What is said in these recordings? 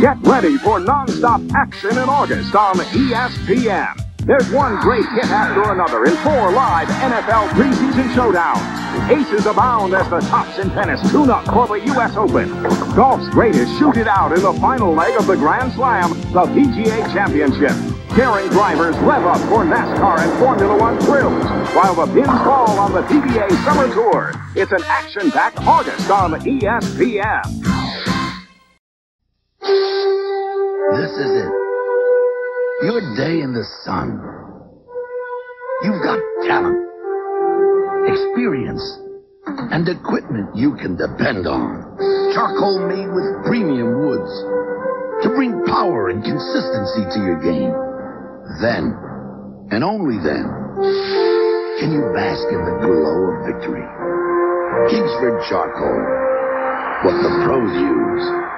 Get ready for non-stop action in August on ESPN. There's one great hit after another in four live NFL preseason showdowns. Aces abound as the tops in tennis tune up for the U.S. Open. Golf's greatest shoot it out in the final leg of the Grand Slam, the PGA Championship. Daring drivers rev up for NASCAR and Formula One thrills, while the pins fall on the PBA Summer Tour. It's an action-packed August on ESPN. This is it. Your day in the sun. You've got talent, experience, and equipment you can depend on. Charcoal made with premium woods to bring power and consistency to your game. Then, and only then, can you bask in the glow of victory. Kingsford Charcoal. What the pros use.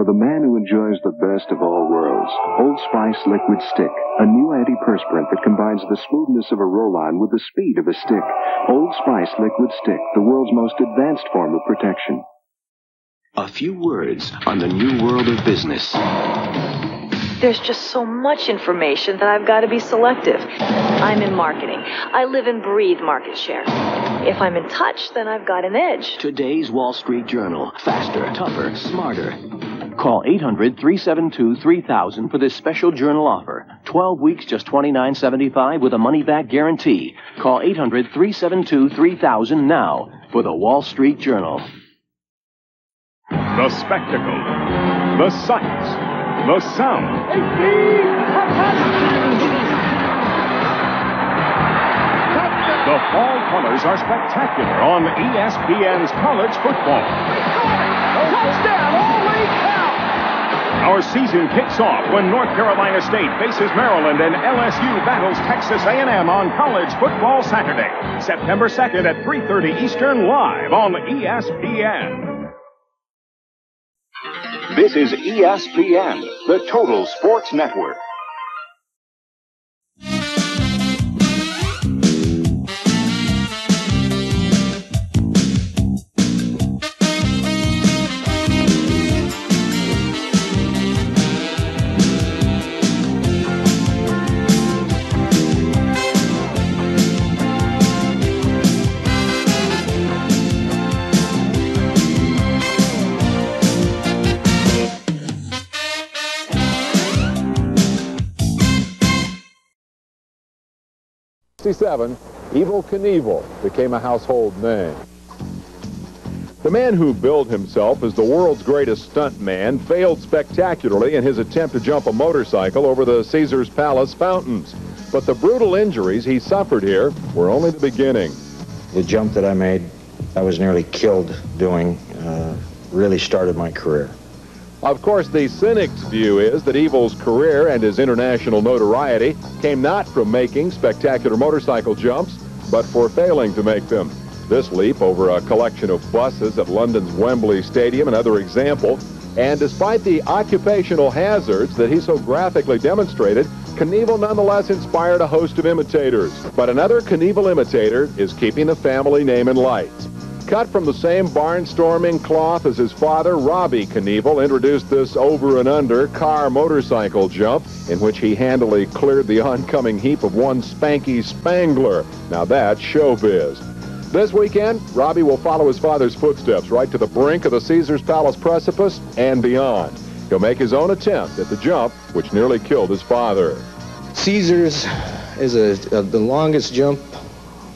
For the man who enjoys the best of all worlds, Old Spice Liquid Stick, a new antiperspirant that combines the smoothness of a roll-on with the speed of a stick. Old Spice Liquid Stick, the world's most advanced form of protection. A few words on the new world of business. There's just so much information that I've got to be selective. I'm in marketing. I live and breathe market share. If I'm in touch, then I've got an edge. Today's Wall Street Journal. Faster, tougher, smarter. Call 800 372 3000 for this special journal offer. 12 weeks, just $29.75 with a money back guarantee. Call 800 372 3000 now for the Wall Street Journal. The spectacle, the sights, the sound. The fall colors are spectacular on ESPN's college football. Touchdown! Holy cow! Our season kicks off when North Carolina State faces Maryland and LSU battles Texas A&M on College Football Saturday, September 2nd at 3:30 Eastern live on ESPN. This is ESPN, the total sports network. Sixty-seven, Evel Knievel became a household name. The man who billed himself as the world's greatest stuntman failed spectacularly in his attempt to jump a motorcycle over the Caesar's Palace fountains. But the brutal injuries he suffered here were only the beginning. The jump that I made, I was nearly killed doing, uh, really started my career. Of course, the cynic's view is that Evel's career and his international notoriety came not from making spectacular motorcycle jumps, but for failing to make them. This leap over a collection of buses at London's Wembley Stadium, another example. And despite the occupational hazards that he so graphically demonstrated, Knievel nonetheless inspired a host of imitators. But another Knievel imitator is keeping the family name in lights. Cut from the same barnstorming cloth as his father, Robbie Knievel introduced this over and under car motorcycle jump in which he handily cleared the oncoming heap of one Spanky Spangler. Now that's showbiz. This weekend, Robbie will follow his father's footsteps right to the brink of the Caesars Palace precipice and beyond. He'll make his own attempt at the jump, which nearly killed his father. Caesars is a, a, the longest jump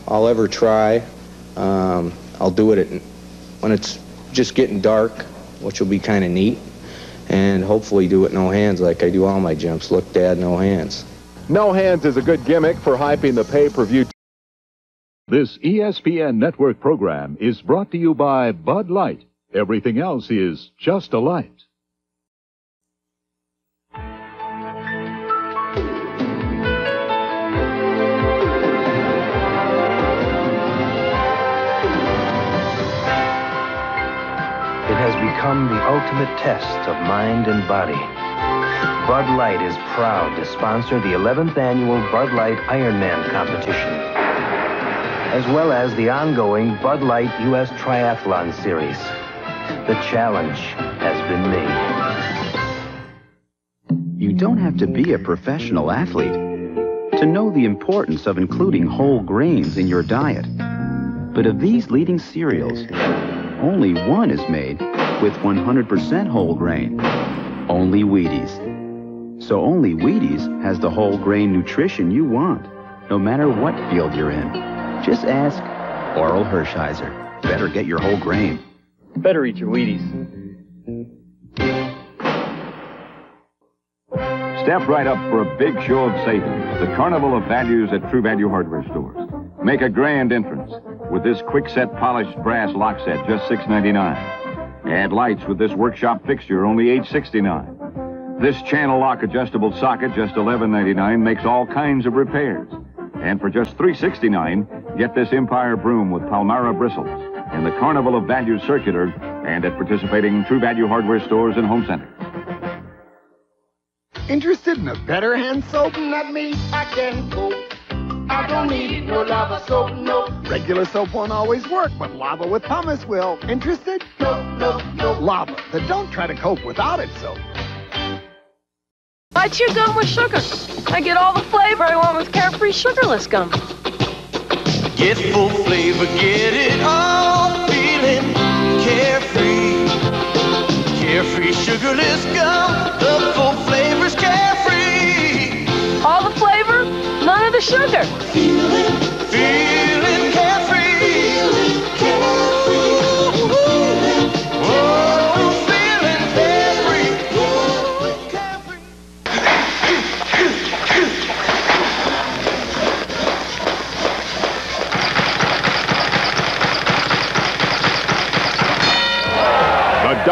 I'll ever try. Um, I'll do it at, when it's just getting dark, which will be kind of neat, and hopefully do it no hands like I do all my jumps. Look, Dad, no hands. No hands is a good gimmick for hyping the pay-per-view. This E ESPN network program is brought to you by Bud Light. Everything else is just a light. Become the ultimate test of mind and body. Bud Light is proud to sponsor the 11th annual Bud Light Ironman competition, as well as the ongoing Bud Light U.S. Triathlon Series. The challenge has been made. You don't have to be a professional athlete to know the importance of including whole grains in your diet. But of these leading cereals, only one is made with 100% whole grain. Only Wheaties. So only Wheaties has the whole grain nutrition you want, no matter what field you're in. Just ask Orel Hershiser. Better get your whole grain. Better eat your Wheaties. Step right up for a big show of savings. The Carnival of Values at True Value Hardware stores. Make a grand entrance with this quick set polished brass lock set, just $6.99. Add lights with this workshop fixture, only $8.69. This channel lock adjustable socket, just $11.99, makes all kinds of repairs. And for just $3.69, get this Empire broom with Palmyra bristles in the Carnival of Value circular and at participating True Value hardware stores and home centers. Interested in a better hand soap? Not me, I can go. I don't need no lava soap, no. Regular soap won't always work, but lava with pumice will. Interested? No, no, no. Lava, the don't try to cope without it soap. I chew gum with sugar. I get all the flavor I want with carefree sugarless gum. Get full flavor, get it all feeling carefree. Carefree sugarless gum, the full flavor's sugar.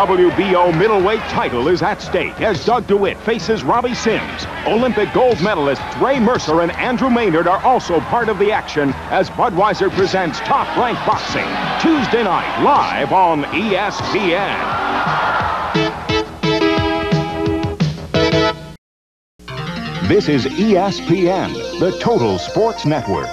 WBO middleweight title is at stake as Doug DeWitt faces Robbie Sims. Olympic gold medalists Ray Mercer and Andrew Maynard are also part of the action as Budweiser presents Top Rank Boxing Tuesday night live on ESPN. This is ESPN, the total sports network.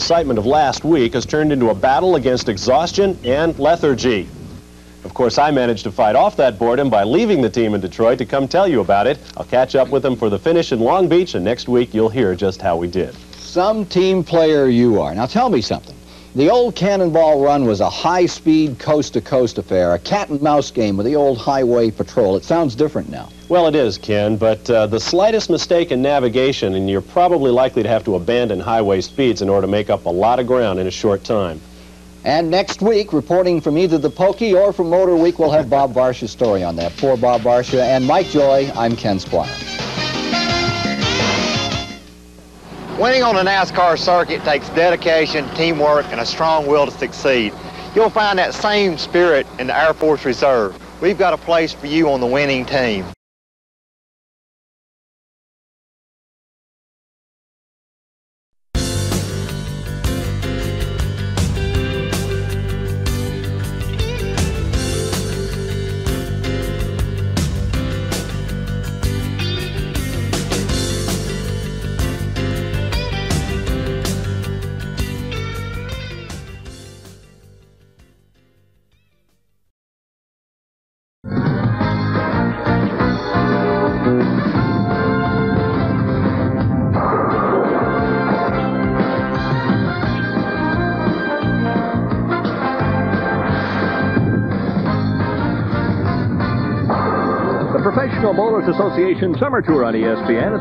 Excitement of last week has turned into a battle against exhaustion and lethargy. Of course, I managed to fight off that boredom by leaving the team in Detroit to come tell you about it. I'll catch up with them for the finish in Long Beach, and next week you'll hear just how we did. Some team player you are. Now tell me something. The old Cannonball Run was a high-speed, coast-to-coast affair, a cat-and-mouse game with the old highway patrol. It sounds different now. Well, it is, Ken, but uh, the slightest mistake in navigation, and you're probably likely to have to abandon highway speeds in order to make up a lot of ground in a short time. And next week, reporting from either the Pokey or from Motor Week, we'll have Bob Varsha's story on that. For Bob Varsha and Mike Joy, I'm Ken Squier. Winning on a NASCAR circuit takes dedication, teamwork, and a strong will to succeed. You'll find that same spirit in the Air Force Reserve. We've got a place for you on the winning team. Association Summer Tour on ESPN.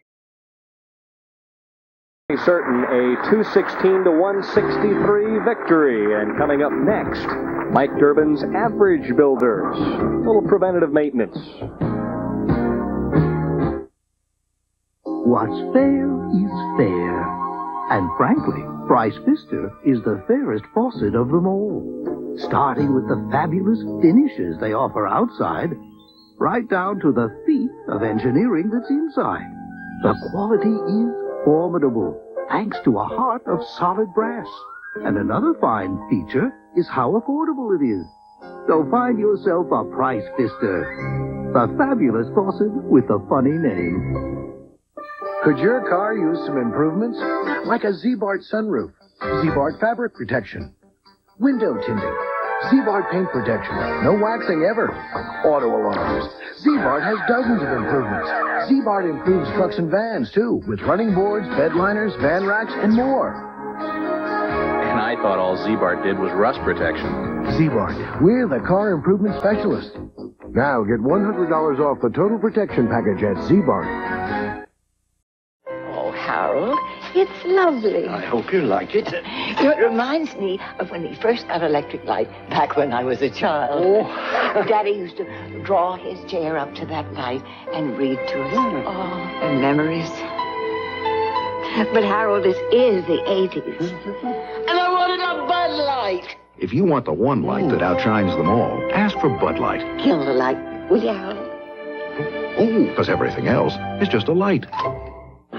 Certain a 216 to 163 victory. And coming up next, Mike Durbin's Average Builders. A little preventative maintenance. What's fair is fair. And frankly, Price Pfister is the fairest faucet of them all. Starting with the fabulous finishes they offer outside, right down to the feat of engineering that's inside. The quality is formidable, thanks to a heart of solid brass. And another fine feature is how affordable it is. So find yourself a Price Pfister, the fabulous faucet with the funny name. Could your car use some improvements? Like a Z-Bart sunroof, Z-Bart fabric protection, window tinting, Z-Bart paint protection, no waxing ever, auto alarms. Z-Bart has dozens of improvements. Z-Bart improves trucks and vans too, with running boards, bed liners, van racks, and more. And I thought all Z-Bart did was rust protection. Z-Bart, we're the car improvement specialist. Now get $100 off the total protection package at Z-Bart. Oh, Harold, it's lovely. I hope you like it. It reminds me of when we first got electric light back when I was a child. Oh. Daddy used to draw his chair up to that light and read to us. Oh, and memories. But Harold, this is the 80s. and I wanted a Bud Light. If you want the one light that outshines them all, ask for Bud Light. Kill the light, will you, Harold? Oh, because everything else is just a light.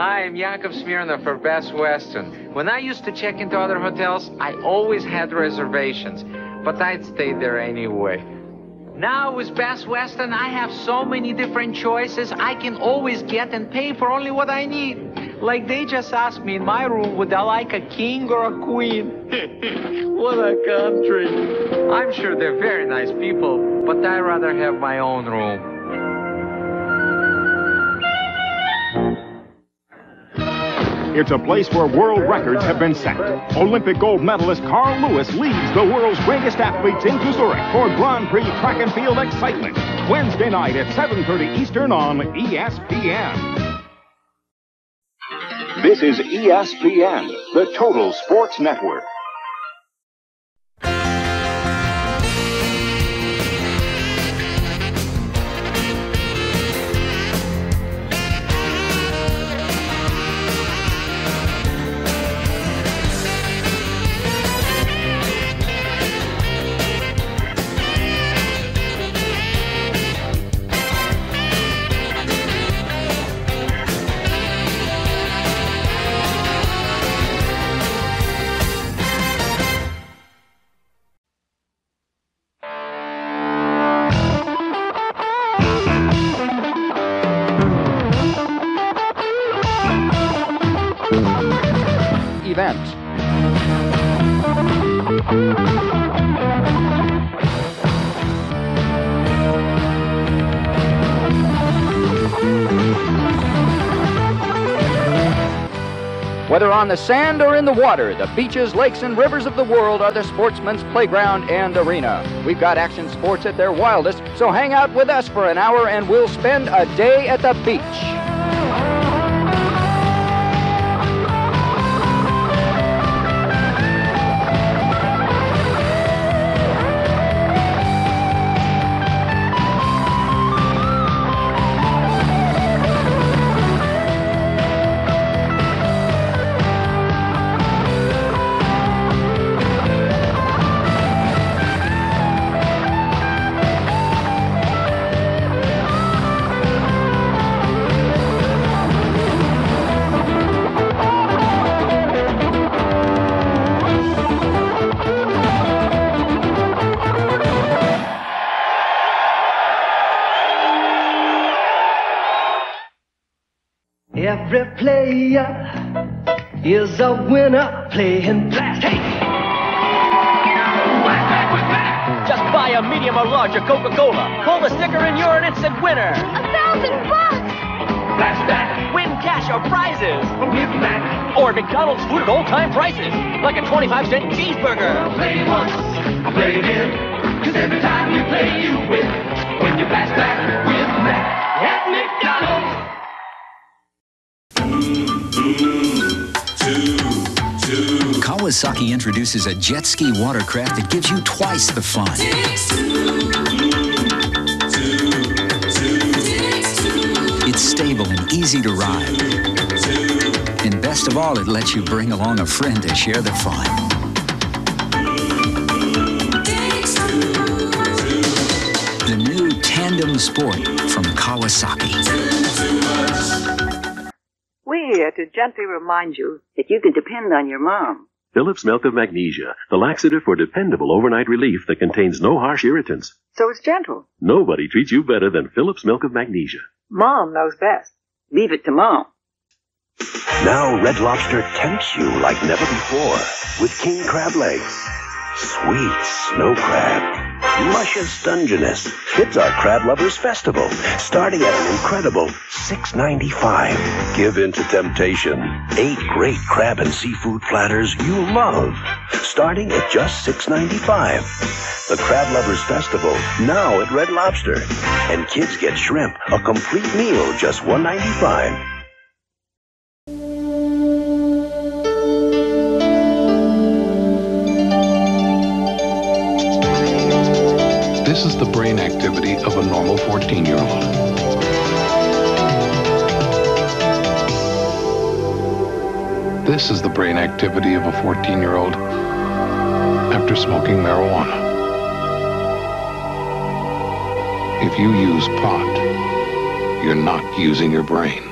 Hi, I'm Yakov Smirnoff for Best Western. When I used to check into other hotels, I always had reservations, but I'd stay there anyway. Now with Best Western, I have so many different choices. I can always get and pay for only what I need. Like they just asked me in my room, would I like a king or a queen? what a country. I'm sure they're very nice people, but I'd rather have my own room. It's a place where world records have been set. Olympic gold medalist Carl Lewis leads the world's greatest athletes into Zurich for Grand Prix track and field excitement. Wednesday night at 7.30 Eastern on ESPN. This is ESPN, the total sports network. Whether on the sand or in the water, the beaches, lakes, and rivers of the world are the sportsman's playground and arena. We've got action sports at their wildest, so hang out with us for an hour and we'll spend a day at the beach. Player is a winner playing blast. Hey! Just buy a medium or larger Coca-Cola. Pull the sticker and you're an instant winner. A thousand bucks! Blast back! Win cash or prizes. Give back! Or McDonald's food at all-time prices. Like a 25-cent cheeseburger. Play once, play again. Cause every time you play, you win. When you blast back with Mac. Kawasaki introduces a jet ski watercraft that gives you twice the fun. It's stable and easy to ride. And best of all, it lets you bring along a friend to share the fun. The new Tandem Sport from Kawasaki. We're here to gently remind you that you can depend on your mom. Phillips Milk of Magnesia, the laxative for dependable overnight relief that contains no harsh irritants. So it's gentle. Nobody treats you better than Phillips Milk of Magnesia. Mom knows best. Leave it to mom. Now Red Lobster tempts you like never before with king crab legs. Sweet snow crab. Luscious Dungeness. It's our Crab Lovers Festival, starting at an incredible $6.95. Give in to temptation. Eight great crab and seafood platters you love, starting at just $6.95. The Crab Lovers Festival, now at Red Lobster. And kids get shrimp, a complete meal, just $1.95. This is the brain activity of a normal 14 year old. This is the brain activity of a 14 year old after smoking marijuana. If you use pot, you're not using your brain.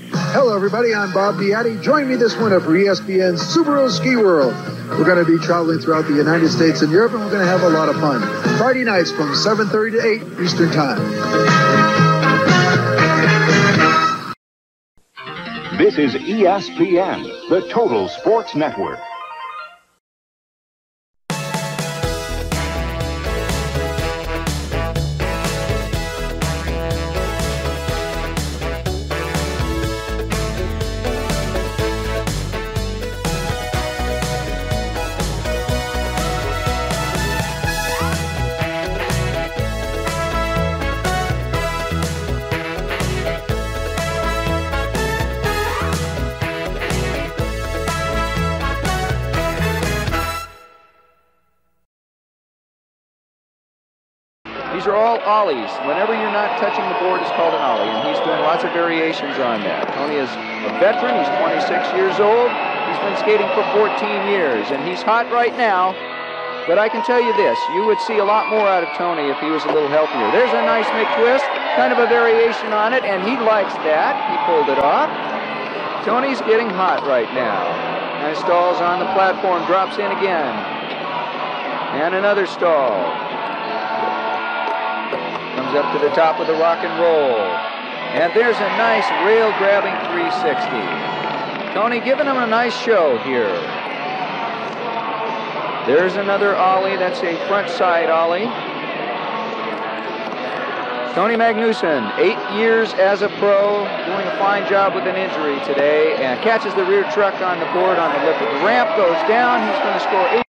Hello, everybody. I'm Bob Beattie. Join me this winter for ESPN's Subaru Ski World. We're going to be traveling throughout the United States and Europe, and we're going to have a lot of fun. Friday nights from 7:30 to 8 Eastern Time. This is ESPN, the total sports network. On that. Tony is a veteran. He's 26 years old. He's been skating for 14 years, and he's hot right now. But I can tell you this, you would see a lot more out of Tony if he was a little healthier. There's a nice McTwist, kind of a variation on it, and he likes that. He pulled it off. Tony's getting hot right now. Nice stalls on the platform, drops in again. And another stall. Comes up to the top of the rock and roll. And there's a nice rail grabbing 360. Tony giving him a nice show here. There's another ollie. That's a front side ollie. Tony Magnusson, eight years as a pro, doing a fine job with an injury today, and catches the rear truck on the board on the lip of the ramp, goes down. He's going to score eight.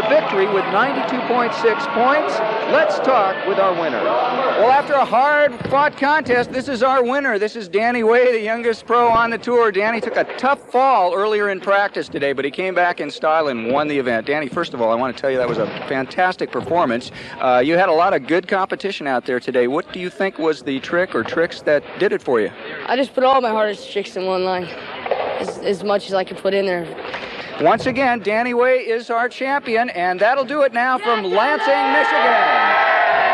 The victory with 92.6 points. Let's talk with our winner. Well, after a hard fought contest, this is our winner. This is Danny Way, the youngest pro on the tour. Danny took a tough fall earlier in practice today, but he came back in style and won the event. Danny, first of all, I want to tell you that was a fantastic performance. Uh, you had a lot of good competition out there today. What do you think was the trick or tricks that did it for you? I just put all my hardest tricks in one line, as, as much as I could put in there. Once again, Danny Way is our champion, and that'll do it now from Lansing, Michigan.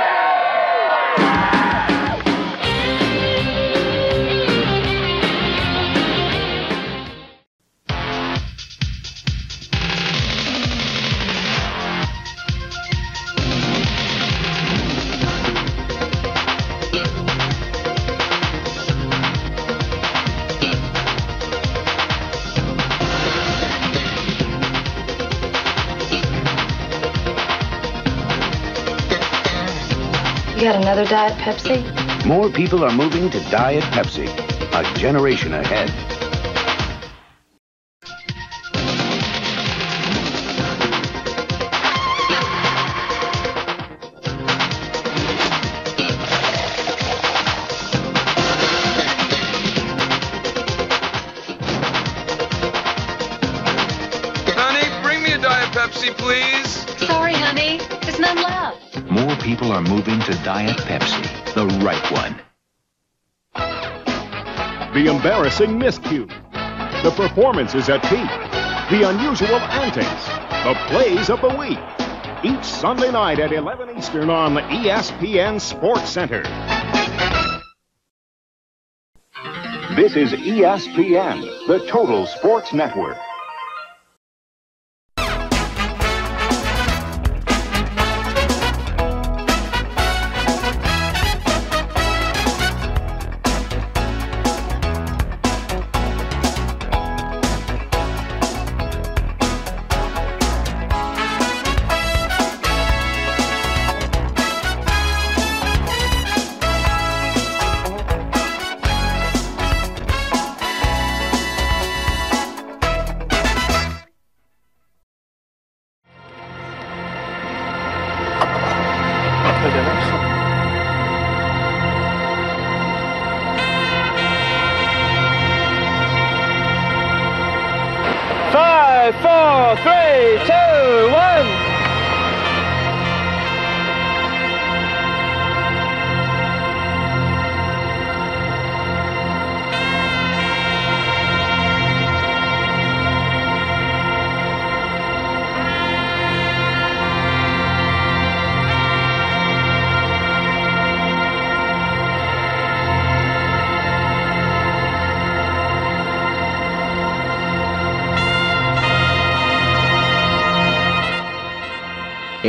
Got another Diet Pepsi? More people are moving to Diet Pepsi, a generation ahead. Embarrassing miscue. The performances at peak. The unusual antics. The plays of the week. Each Sunday night at 11 Eastern on the ESPN Sports Center. This is ESPN, the total sports network.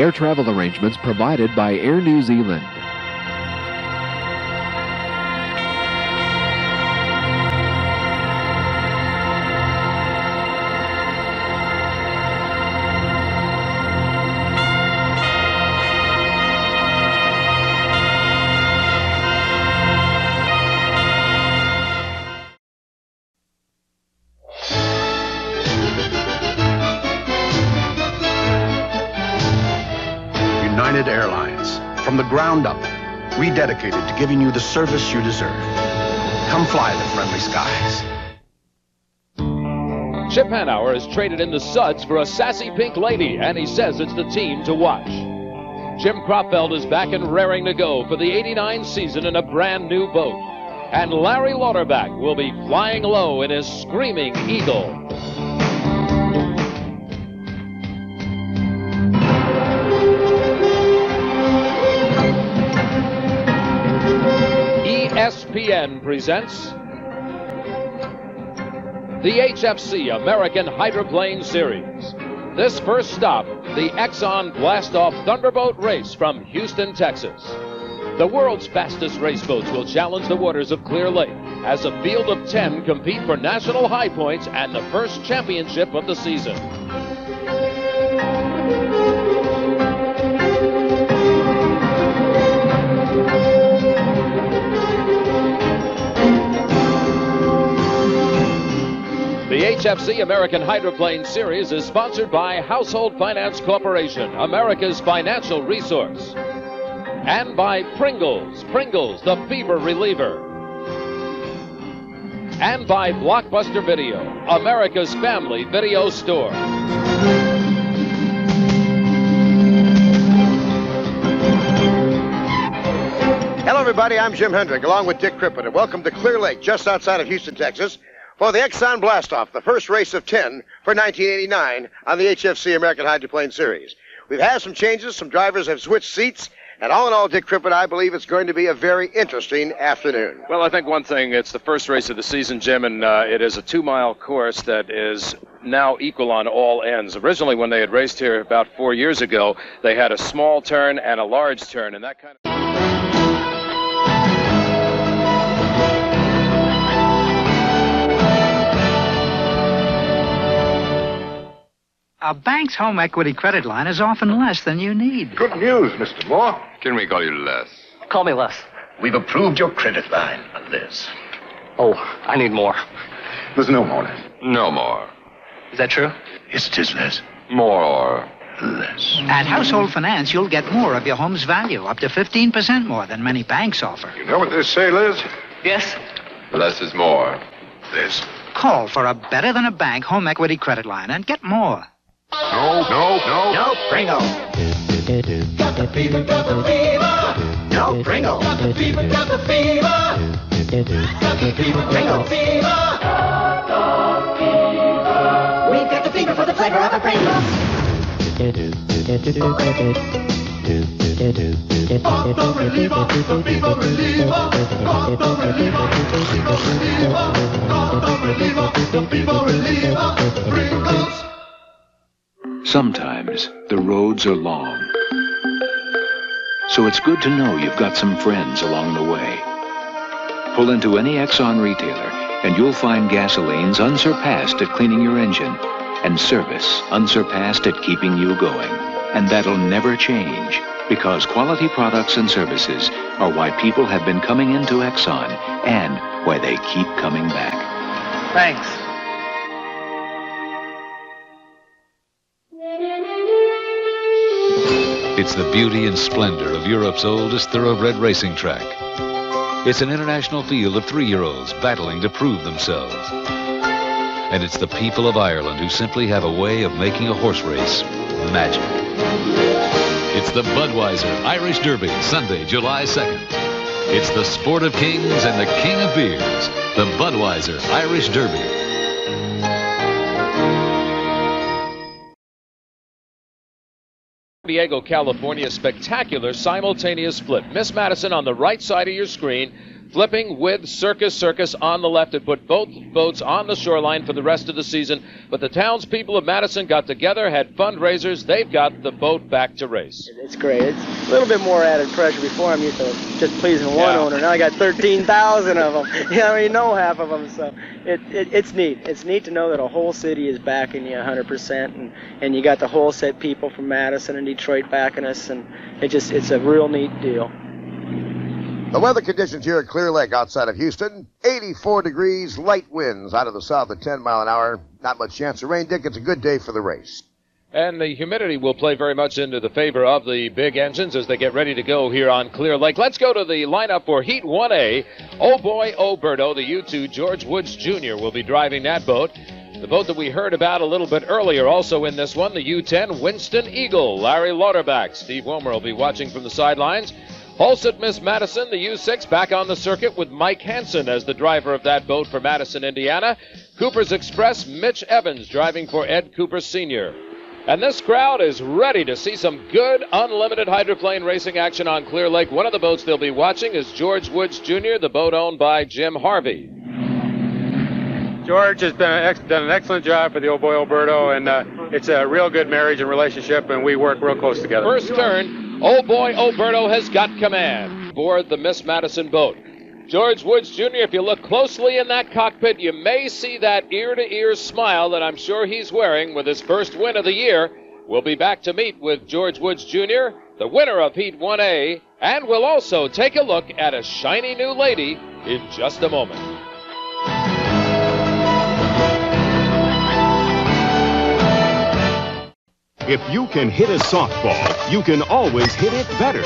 Air travel arrangements provided by Air New Zealand. United Airlines, from the ground up, rededicated to giving you the service you deserve. Come fly the friendly skies. Chip Hanauer is traded in the Suds for a sassy pink lady, and he says it's the team to watch. Jim Kropfeld is back and raring to go for the 89 season in a brand new boat. And Larry Lauterbach will be flying low in his Screaming Eagle. ESPN presents the HFC American Hydroplane Series. This first stop, the Exxon Blastoff Thunderboat Race from Houston, Texas. The world's fastest raceboats will challenge the waters of Clear Lake as a field of 10 compete for national high points and the first championship of the season. The HFC American Hydroplane Series is sponsored by Household Finance Corporation, America's financial resource. And by Pringles, Pringles, the fever reliever. And by Blockbuster Video, America's family video store. Hello, everybody. I'm Jim Hendrick, along with Dick Crippen, and welcome to Clear Lake, just outside of Houston, Texas, for the Exxon Blastoff, the first race of 10 for 1989 on the HFC American Hydroplane Series. We've had some changes. Some drivers have switched seats. And all in all, Dick Crippen, I believe it's going to be a very interesting afternoon. Well, I think one thing, it's the first race of the season, Jim, and uh, it is a two mile course that is now equal on all ends. Originally, when they had raced here about four years ago, they had a small turn and a large turn, and that kind of. A bank's home equity credit line is often less than you need. Good news, Mr. Moore. Can we call you Les? Call me Les. We've approved your credit line, Liz. Oh, I need more. There's no more. No more. Is that true? Yes, it is, Les. More. Less. At Household Finance, you'll get more of your home's value, up to 15% more than many banks offer. You know what they say, Liz? Yes. Less is more. Liz. Call for a better than a bank home equity credit line and get more. No, no, no. No Pringle. Got the fever, got the fever. No Pringle. Got the fever, got the fever. Got the fever, the fever. We've got the fever for the flavor of a Pringle. The reliever, the fever reliever. The reliever, the fever reliever. The reliever, the fever reliever. Pringles. Sometimes the roads are long. So it's good to know you've got some friends along the way. Pull into any Exxon retailer and you'll find gasolines unsurpassed at cleaning your engine and service unsurpassed at keeping you going. And that'll never change because quality products and services are why people have been coming into Exxon and why they keep coming back. Thanks. It's the beauty and splendor of Europe's oldest thoroughbred racing track. It's an international field of three-year-olds battling to prove themselves. And it's the people of Ireland who simply have a way of making a horse race magic. It's the Budweiser Irish Derby, Sunday, July 2nd. It's the sport of kings and the king of beers, the Budweiser Irish Derby. Diego, California, spectacular simultaneous flip. Miss Madison on the right side of your screen, flipping with Circus Circus on the left. It put both boats on the shoreline for the rest of the season. But the townspeople of Madison got together, had fundraisers. They've got the boat back to race. It's great. It's a little bit more added pressure. Before I'm used to just pleasing one Yeah. owner. Now I got 13,000 of them. You know, you know half of them. So it, it it's neat. It's neat to know that a whole city is backing you 100%, and and you got the whole set people from Madison and Detroit backing us, and it just it's a real neat deal. The weather conditions here at Clear Lake outside of Houston 84 degrees, light winds out of the south at 10 mile an hour. Not much chance of rain, Dick. It's a good day for the race. And the humidity will play very much into the favor of the big engines as they get ready to go here on Clear Lake. Let's go to the lineup for Heat 1A. Oh boy, oh Oberto, the U2 George Woods Jr. will be driving that boat. The boat that we heard about a little bit earlier, also in this one, the U10 Winston Eagle, Larry Lauterbach. Steve Wilmer will be watching from the sidelines. Holset Miss Madison, the U6, back on the circuit with Mike Hansen as the driver of that boat for Madison, Indiana. Cooper's Express, Mitch Evans driving for Ed Cooper Sr. And this crowd is ready to see some good unlimited hydroplane racing action on Clear Lake. One of the boats they'll be watching is George Woods Jr., the boat owned by Jim Harvey. George has been an ex- done an excellent job for the old boy Alberto, and uh, it's a real good marriage and relationship, and we work real close together. First turn, oh boy, Oberto has got command aboard the Miss Madison boat. George Woods Jr., if you look closely in that cockpit, you may see that ear to ear smile that I'm sure he's wearing with his first win of the year. We'll be back to meet with George Woods Jr., the winner of Heat 1A, and we'll also take a look at a shiny new lady in just a moment. If you can hit a softball, you can always hit it better.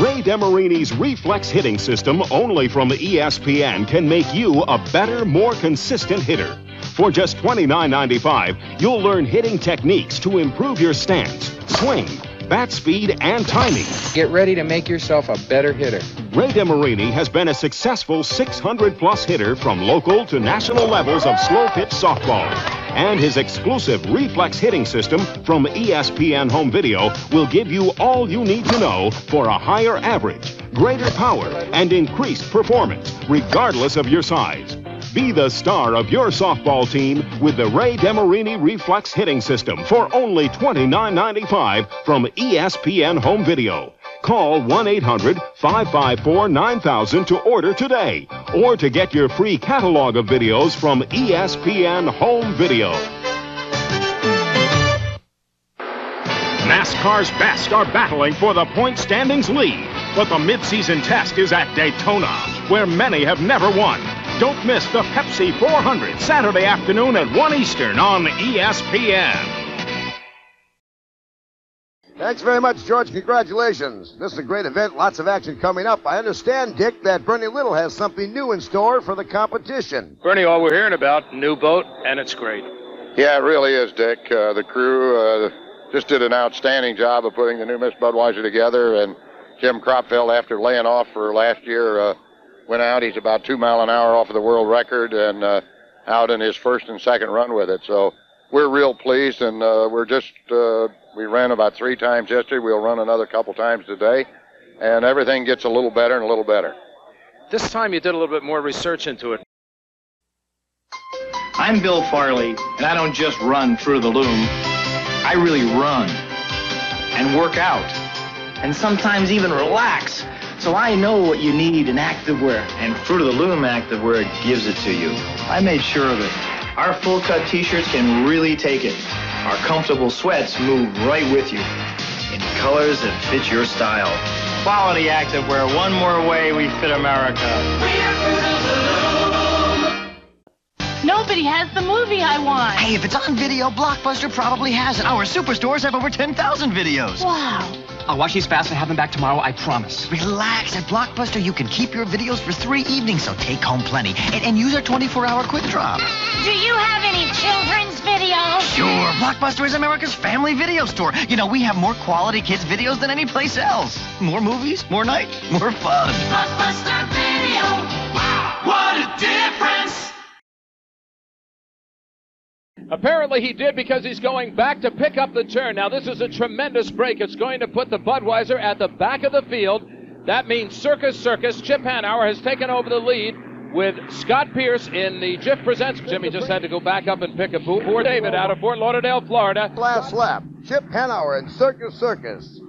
Ray DeMarini's reflex hitting system, only from ESPN, can make you a better, more consistent hitter. For just $29.95, you'll learn hitting techniques to improve your stance, swing, bat speed, and timing. Get ready to make yourself a better hitter. Ray DeMarini has been a successful 600 plus hitter from local to national levels of slow pitch softball. And his exclusive reflex hitting system from ESPN Home Video will give you all you need to know for a higher average, greater power, and increased performance, regardless of your size. Be the star of your softball team with the Ray DeMarini Reflex Hitting System for only $29.95 from ESPN Home Video. Call 1 800 554 9000 to order today or to get your free catalog of videos from ESPN Home Video. NASCAR's best are battling for the point standings lead, but the midseason test is at Daytona, where many have never won. Don't miss the Pepsi 400 Saturday afternoon at 1 Eastern on ESPN. Thanks very much, George. Congratulations. This is a great event. Lots of action coming up. I understand, Dick, that Bernie Little has something new in store for the competition. Bernie, all we're hearing about, new boat, and it's great. Yeah, it really is, Dick. Uh, the crew uh, just did an outstanding job of putting the new Miss Budweiser together, and Jim Kropfeld, after laying off for last year, uh, went out. He's about two mile an hour off of the world record, and uh, out in his first and second run with it. So we're real pleased, and uh, we're just uh, we ran about three times yesterday. We'll run another couple times today, and everything gets a little better and a little better. This time you did a little bit more research into it. I'm Bill Farley, and I don't just run through the loom. I really run and work out, and sometimes even relax. So I know what you need in activewear, and Fruit of the Loom activewear gives it to you. I made sure of it. Our full cut t-shirts can really take it. Our comfortable sweats move right with you in colors that fit your style. Quality activewear, one more way we fit America. Nobody has the movie I want. Hey, if it's on video, Blockbuster probably has it. Our superstores have over 10,000 videos. Wow. I'll watch these fast and have them back tomorrow, I promise. Relax. At Blockbuster, you can keep your videos for three evenings, so take home plenty. And, and use our 24-hour quick drop. Do you have any children's videos? Sure. Blockbuster is America's family video store. You know, we have more quality kids' videos than any place else. More movies, more nights, more fun. Blockbuster Video. Wow, what a difference! Apparently he did because he's going back to pick up the turn. Now this is a tremendous break. It's going to put the Budweiser at the back of the field. That means Circus Circus. Chip Hanauer has taken over the lead with Scott Pierce in the Jiff Presents. Jimmy just had to go back up and pick a pool. Poor David out of Fort Lauderdale, Florida. Last lap, Chip Hanauer and Circus Circus.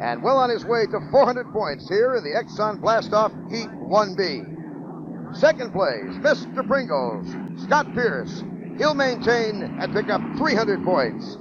And well on his way to 400 points here in the Exxon Blastoff Heat 1B. Second place, Mr. Pringles, Scott Pierce. He'll maintain and pick up 300 points.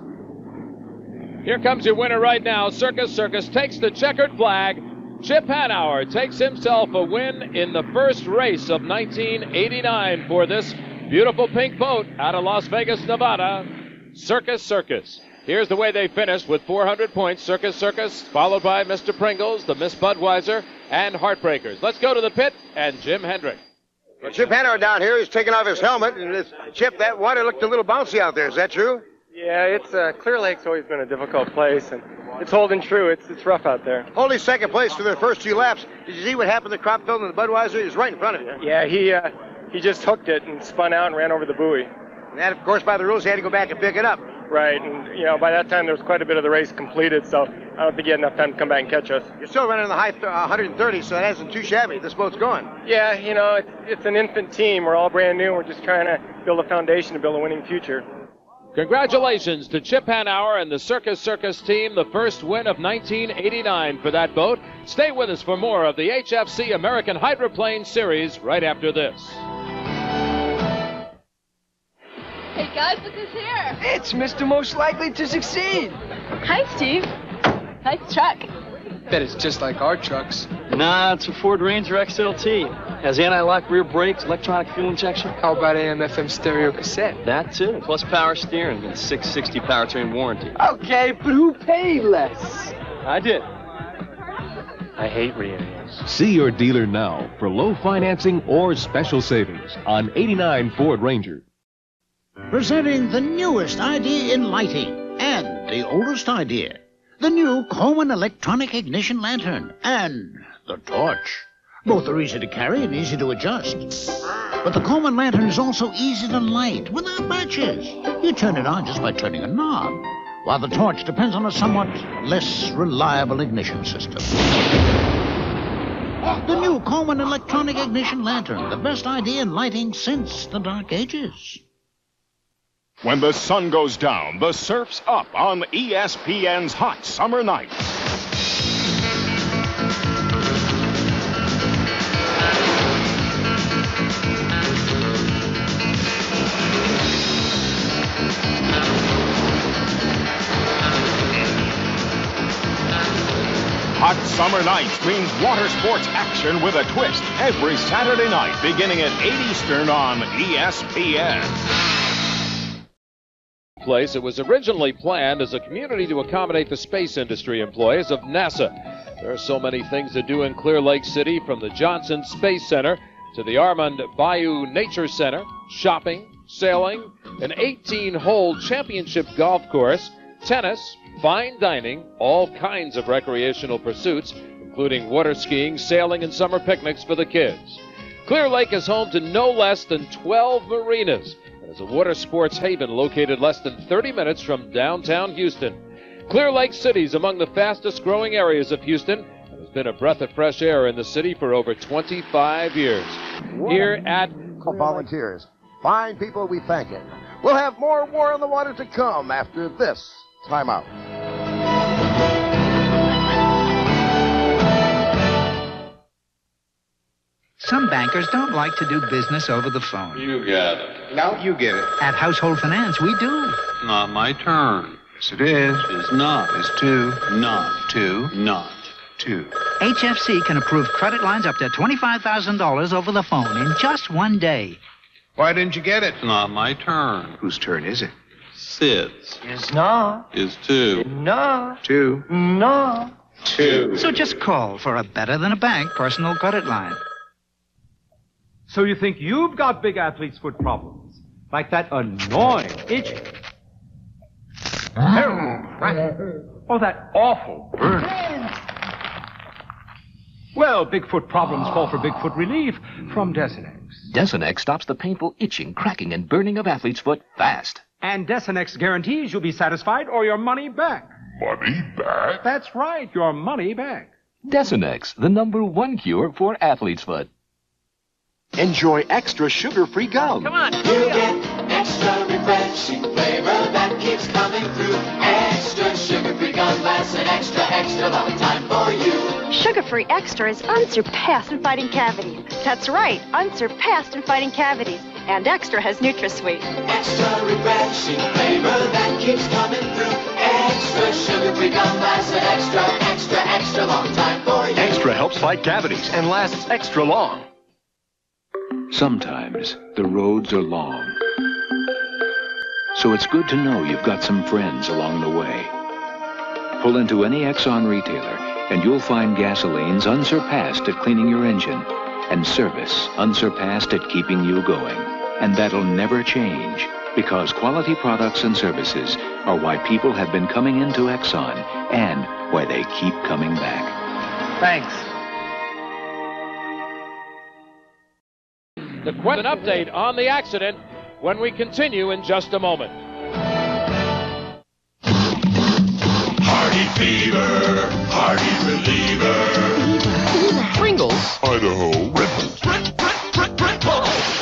Here comes your winner right now. Circus Circus takes the checkered flag. Chip Hanauer takes himself a win in the first race of 1989 for this beautiful pink boat out of Las Vegas, Nevada. Circus Circus. Here's the way they finished with 400 points. Circus Circus, followed by Mr. Pringles, the Miss Budweiser, and Heartbreakers. Let's go to the pit and Jim Hendrick. Well, Chip Hanauer down here, he's taking off his helmet, and this, Chip, that water looked a little bouncy out there. Is that true? Yeah, it's uh, Clear Lake's always been a difficult place, and it's holding true. It's it's rough out there. Holding second place for the first two laps. Did you see what happened to Kropfeld and the Budweiser? He was right in front of you. Yeah, he uh, he just hooked it and spun out and ran over the buoy. And that, of course, by the rules, he had to go back and pick it up. Right, and you know by that time there was quite a bit of the race completed, so I don't think he had enough time to come back and catch us. You're still running in the high th- uh, 130, so that isn't too shabby. This boat's going. Yeah, you know it's it's an infant team. We're all brand new. We're just trying to build a foundation to build a winning future. Congratulations to Chip Hanauer and the Circus Circus team, the first win of 1989 for that boat. Stay with us for more of the HFC American Hydroplane Series right after this. Hey guys, look who's here. It's Mr. Most Likely to Succeed. Hi, Steve. Nice truck. Bet it's just like our trucks. Nah, it's a Ford Ranger XLT. Has anti-lock rear brakes, electronic fuel injection. How about AM FM stereo cassette? That too, plus power steering and 660 powertrain warranty. Okay, but who paid less? I did. I hate reunions. See your dealer now for low financing or special savings on 89 Ford Ranger. Presenting the newest idea in lighting and the oldest idea. The new Coleman electronic ignition lantern and the torch. Both are easy to carry and easy to adjust. But the Coleman lantern is also easy to light without matches. You turn it on just by turning a knob, while the torch depends on a somewhat less reliable ignition system. The new Coleman electronic ignition lantern, the best idea in lighting since the Dark Ages. When the sun goes down, the surf's up on ESPN's hot summer nights. Hot summer nights means water sports action with a twist every Saturday night beginning at 8 Eastern on ESPN. Place. It was originally planned as a community to accommodate the space industry employees of NASA. There are so many things to do in Clear Lake City, from the Johnson Space Center to the Armand Bayou Nature Center, shopping, sailing, an 18 hole championship golf course, tennis, fine dining, all kinds of recreational pursuits, including water skiing, sailing, and summer picnics for the kids. Clear Lake is home to no less than 12 marinas and is a water sports haven located less than 30 minutes from downtown Houston. Clear Lake City is among the fastest growing areas of Houston and has been a breath of fresh air in the city for over 25 years. Here at volunteers. Fine people, we thank you. We'll have more War on the Water to come after this timeout. Some bankers don't like to do business over the phone. You get it. No, you get it. At Household Finance, we do. Not my turn. Yes, it is. Is not. Is two. Not. Two. Not. Two. HFC can approve credit lines up to $25,000 over the phone in just one day. Why didn't you get it? Not my turn. Whose turn is it? Sid's. Is not. Is two. No. Two. No. Two. So just call for a better than a bank personal credit line. So you think you've got big athlete's foot problems? Like that annoying itching. Oh, that awful burn. Well, Bigfoot problems call for Bigfoot relief from Desenex. Desenex stops the painful itching, cracking, and burning of athlete's foot fast. And Desenex guarantees you'll be satisfied or your money back. Money back? That's right, your money back. Desenex, the number one cure for athlete's foot. Enjoy extra sugar-free gum. Come on. You get extra refreshing flavor that keeps coming through. Extra sugar-free gum lasts an extra, extra long time for you. Sugar-free extra is unsurpassed in fighting cavities. That's right, unsurpassed in fighting cavities. And extra has NutraSweet. Extra refreshing flavor that keeps coming through. Extra sugar-free gum lasts an extra, extra, extra long time for you. Extra helps fight cavities and lasts extra long. Sometimes the roads are long. So it's good to know you've got some friends along the way. Pull into any Exxon retailer and you'll find gasolines unsurpassed at cleaning your engine and service unsurpassed at keeping you going. And that'll never change because quality products and services are why people have been coming into Exxon and why they keep coming back. Thanks. The question update on the accident when we continue in just a moment. Hardy fever, hardy reliever. Pringles. Idaho ripples.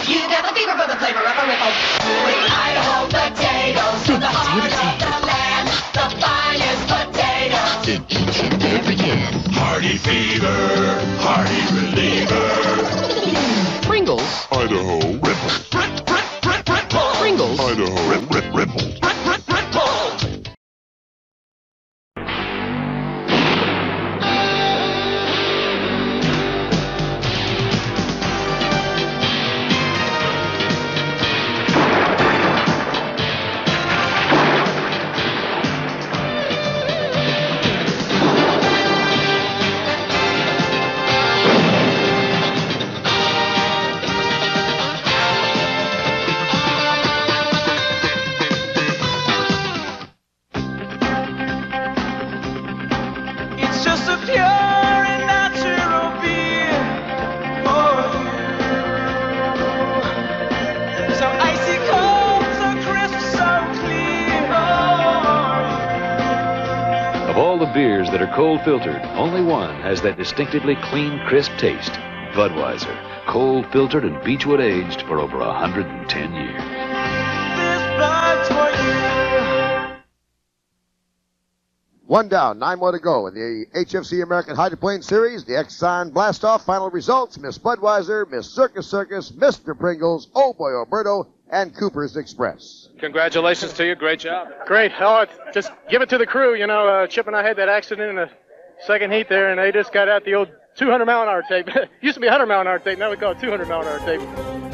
You got the fever for the flavor of a ripple. With Idaho potatoes from the heart of the land. The finest potatoes in each and every can. Hardy fever, hardy reliever. Pringles. Idaho ripples. Pringles. Idaho beers that are cold filtered, only one has that distinctively clean, crisp taste. Budweiser, cold filtered and beechwood aged for over 110 years. This Bud's for you. One down, nine more to go in the HFC American Hydroplane Series. The Exxon Blastoff final results: Miss Budweiser, Miss Circus Circus, Mr. Pringles, Oh Boy oh Alberto, and Cooper's Express. Congratulations to you. Great job. Great. Oh, just give it to the crew. You know, uh, Chip and I had that accident in the second heat there, and they just got out the old 200 mile an hour tape. Used to be 100 mile an hour tape. Now we call it 200 mile an hour tape.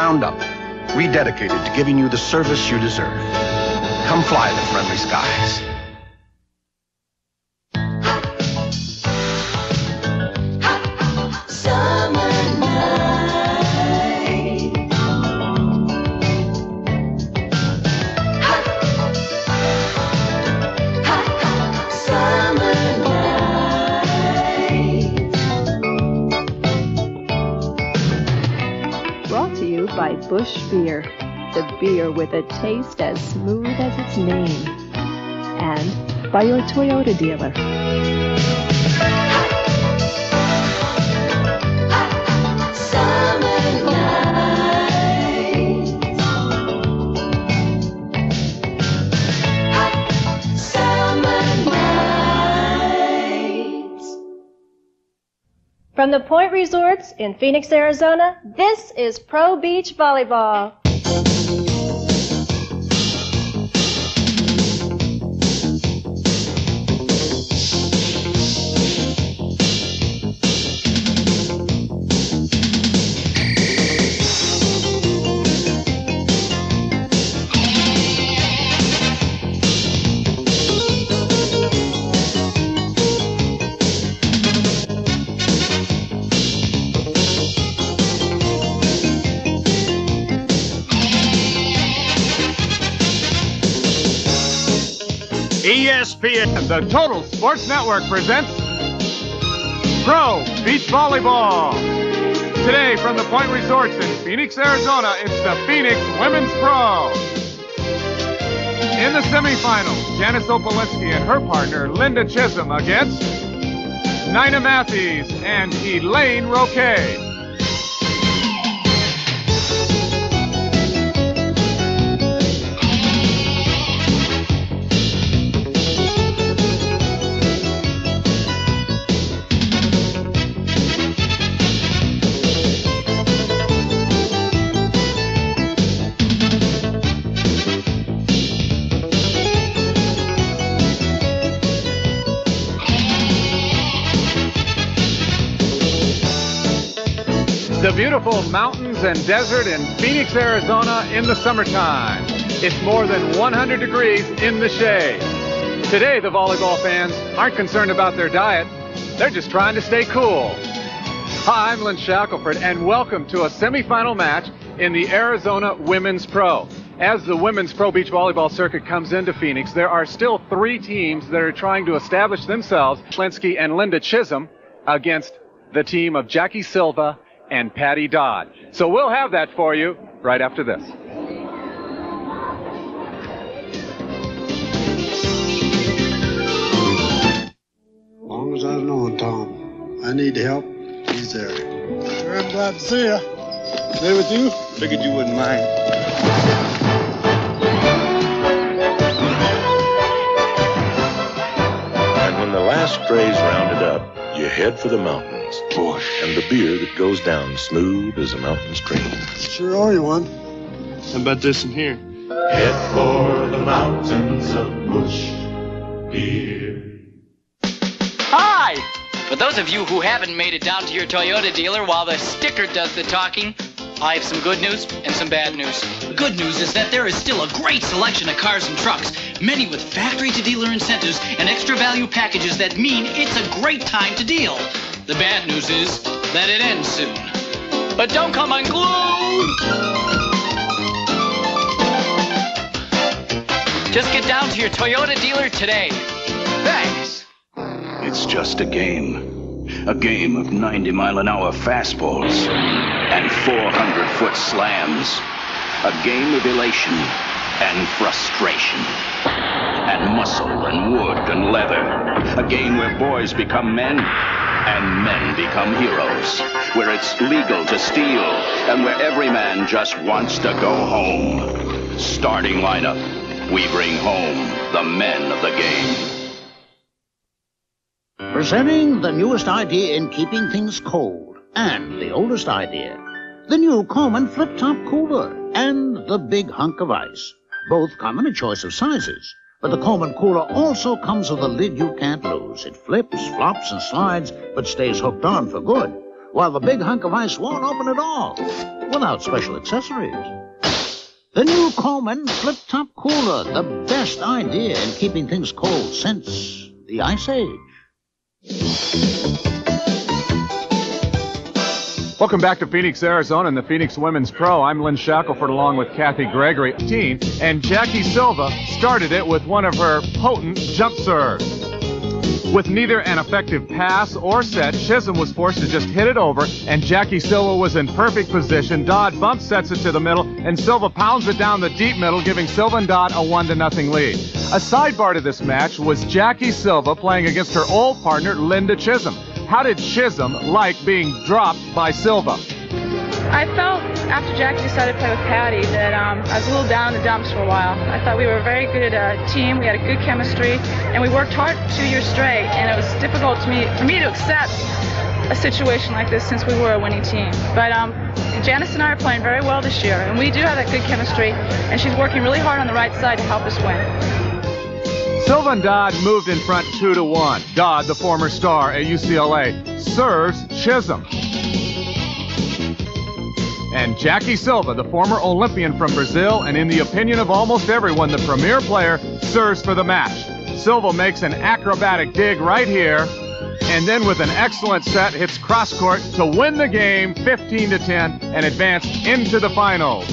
Ground up, rededicated to giving you the service you deserve. Come fly the friendly skies. Busch Beer, the beer with a taste as smooth as its name. And by your Toyota dealer. From the Pointe Resorts in Phoenix, Arizona, this is Pro Beach Volleyball. ESPN, the Total Sports Network presents Pro Beach Volleyball. Today from the Pointe Resorts in Phoenix, Arizona, it's the Phoenix Women's Pro. In the semifinals, Janice Opalinski and her partner Linda Chisholm against Nina Matthews and Elaine Roque. Mountains and desert in Phoenix, Arizona in the summertime. It's more than 100 degrees in the shade. Today, the volleyball fans aren't concerned about their diet. They're just trying to stay cool. Hi, I'm Lynn Shackelford, and welcome to a semifinal match in the Arizona Women's Pro. As the Women's Pro Beach Volleyball circuit comes into Phoenix, there are still three teams that are trying to establish themselves, Linsky and Linda Chisholm, against the team of Jackie Silva and Patty Dodd. So we'll have that for you right after this. long as I've known Tom, I need help. He's there. Sure, I'm glad to see you. Stay with you? Figured you wouldn't mind. When the last stray's rounded up, you head for the mountains. Busch. And the beer that goes down smooth as a mountain stream. Sure are you one. How about this in here? Head for the mountains of Busch Beer. Hi! For those of you who haven't made it down to your Toyota dealer while the sticker does the talking, I have some good news and some bad news. The good news is that there is still a great selection of cars and trucks, many with factory to dealer incentives and extra value packages that mean it's a great time to deal. The bad news is that it ends soon. But don't come unglued! Just get down to your Toyota dealer today. Thanks. It's just a game. A game of 90 mile an hour fastballs and 400 foot slams. A game of elation and frustration. And muscle and wood and leather. A game where boys become men and men become heroes. Where it's legal to steal and where every man just wants to go home. Starting lineup. We bring home the men of the game. Presenting the newest idea in keeping things cold and the oldest idea. The new Coleman flip top cooler and the big hunk of ice. Both come in a choice of sizes. But the Coleman cooler also comes with a lid you can't lose. It flips, flops, and slides, but stays hooked on for good. while the big hunk of ice won't open at all, without special accessories. The new Coleman Flip Top Cooler, the best idea in keeping things cold since the Ice Age. Welcome back to Phoenix, Arizona, and the Phoenix Women's Pro. I'm Lynn Shackelford along with Kathy Gregory. Team, and Jackie Silva started it with one of her potent jump serves. With neither an effective pass or set, Chisholm was forced to just hit it over, and Jackie Silva was in perfect position. Dodd bump sets it to the middle, and Silva pounds it down the deep middle, giving Silva and Dodd a one to nothing lead. A sidebar to this match was Jackie Silva playing against her old partner Linda Chisholm. How did Chisholm like being dropped by Silva? I felt after Jackie decided to play with Patty that um, I was a little down in the dumps for a while. I thought we were a very good uh, team. We had a good chemistry, and we worked hard two years straight. And it was difficult to me for me to accept a situation like this since we were a winning team. But um, Janice and I are playing very well this year, and we do have that good chemistry. And she's working really hard on the right side to help us win. Sylvan Dodd moved in front 2 to 1. Dodd, the former star at UCLA, serves Chisholm. And Jackie Silva, the former Olympian from Brazil, and in the opinion of almost everyone, the premier player, serves for the match. Silva makes an acrobatic dig right here, and then with an excellent set, hits cross court to win the game 15 to 10 and advance into the finals.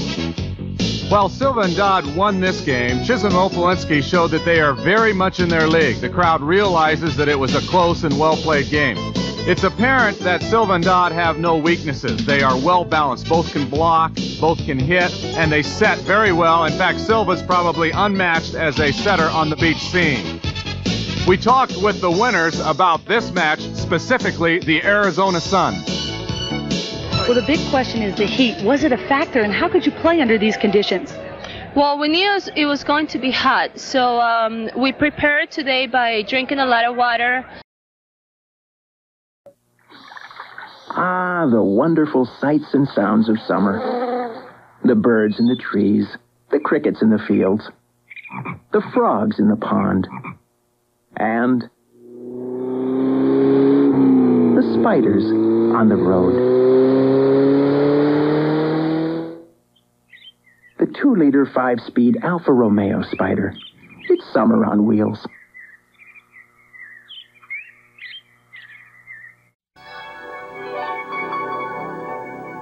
While Silva and Dodd won this game, Chisholm and Opalinski showed that they are very much in their league. The crowd realizes that it was a close and well played game. It's apparent that Silva and Dodd have no weaknesses. They are well balanced. Both can block, both can hit, and they set very well. In fact, Silva's probably unmatched as a setter on the beach scene. We talked with the winners about this match, specifically the Arizona Sun. Well, the big question is the heat. Was it a factor, and how could you play under these conditions? Well, we knew it was going to be hot, so um, we prepared today by drinking a lot of water. Ah, the wonderful sights and sounds of summer. The birds in the trees, the crickets in the fields, the frogs in the pond, and the spiders on the road. The two liter five speed Alfa Romeo Spider. It's summer on wheels.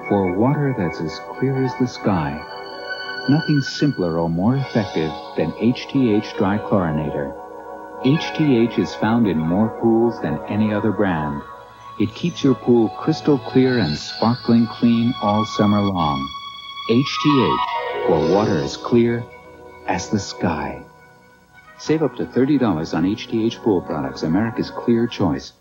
For water that's as clear as the sky, nothing simpler or more effective than HTH Dry Chlorinator. HTH is found in more pools than any other brand. It keeps your pool crystal clear and sparkling clean all summer long. HTH, for water as clear as the sky. Save up to $30 on HTH pool products, America's clear choice.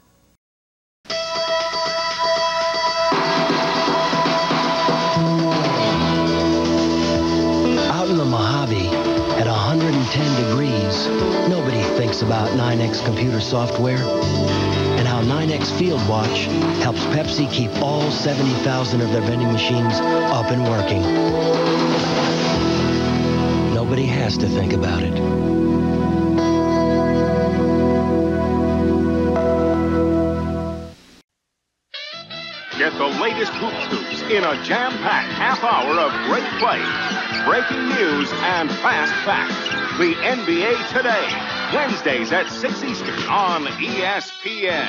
About NYNEX computer software and how NYNEX Field Watch helps Pepsi keep all 70,000 of their vending machines up and working. Nobody has to think about it. Get the latest hoop scoops in a jam-packed half hour of great play, breaking news, and fast facts. The NBA Today, Wednesdays at 6 Eastern on ESPN.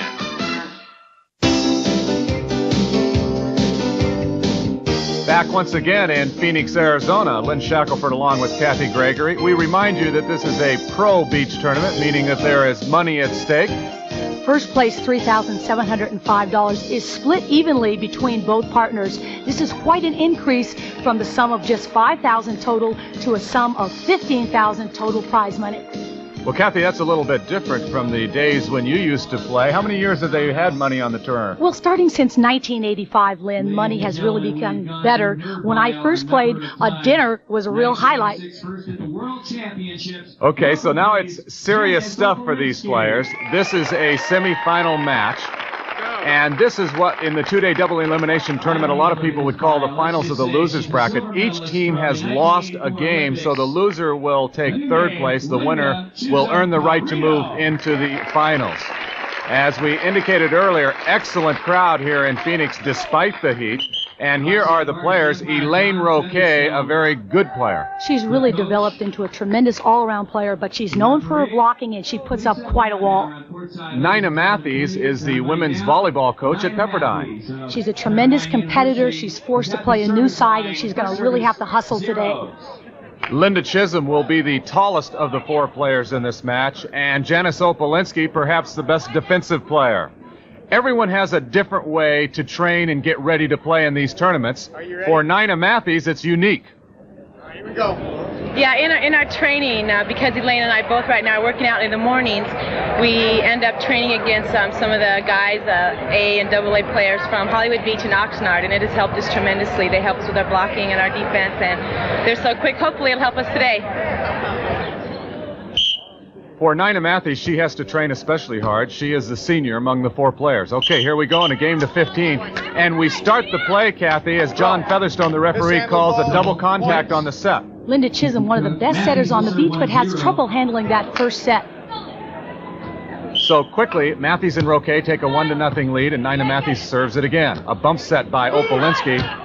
Back once again in Phoenix, Arizona. Lynn Shackelford along with Kathy Gregory. We remind you that this is a pro beach tournament, meaning that there is money at stake. First place, $3,705, is split evenly between both partners. This is quite an increase from the sum of just 5,000 total to a sum of 15,000 total prize money. Well, Kathy, that's a little bit different from the days when you used to play. How many years have they had money on the tour? Well, starting since 1985, Lynn, money has really become better. When I first played, a dinner was a real highlight. Okay, so now it's serious stuff for these players. This is a semifinal match. And this is what, in the two day double elimination tournament, a lot of people would call the finals of the losers bracket. Each team has lost a game, so the loser will take third place. The winner will earn the right to move into the finals. As we indicated earlier, excellent crowd here in Phoenix despite the heat. And here are the players. Elaine Roque, a very good player. She's really developed into a tremendous all-around player, but she's known for her blocking and she puts up quite a wall. Nina Matthews is the women's volleyball coach at Pepperdine. She's a tremendous competitor. She's forced to play a new side and she's going to really have to hustle today. Linda Chisholm will be the tallest of the four players in this match, and Janice Opalinski, perhaps the best defensive player. Everyone has a different way to train and get ready to play in these tournaments. For Nina Matthews, it's unique. Here we go. Yeah, in our, in our training, uh, because Elaine and I both right now are working out in the mornings, we end up training against um, some of the guys, uh, A and AA players from Hollywood Beach and Oxnard, and it has helped us tremendously. They help us with our blocking and our defense, and they're so quick. Hopefully, it'll help us today. For Nina Matthews, she has to train especially hard. She is the senior among the four players. Okay, here we go in a game to 15. And we start the play, Kathy, as John Featherstone, the referee, calls a double contact on the set. Linda Chisholm, one of the best setters on the beach, but has trouble handling that first set. So quickly, Matthews and Roque take a one to nothing lead, and Nina Matthews serves it again. A bump set by Opalinski.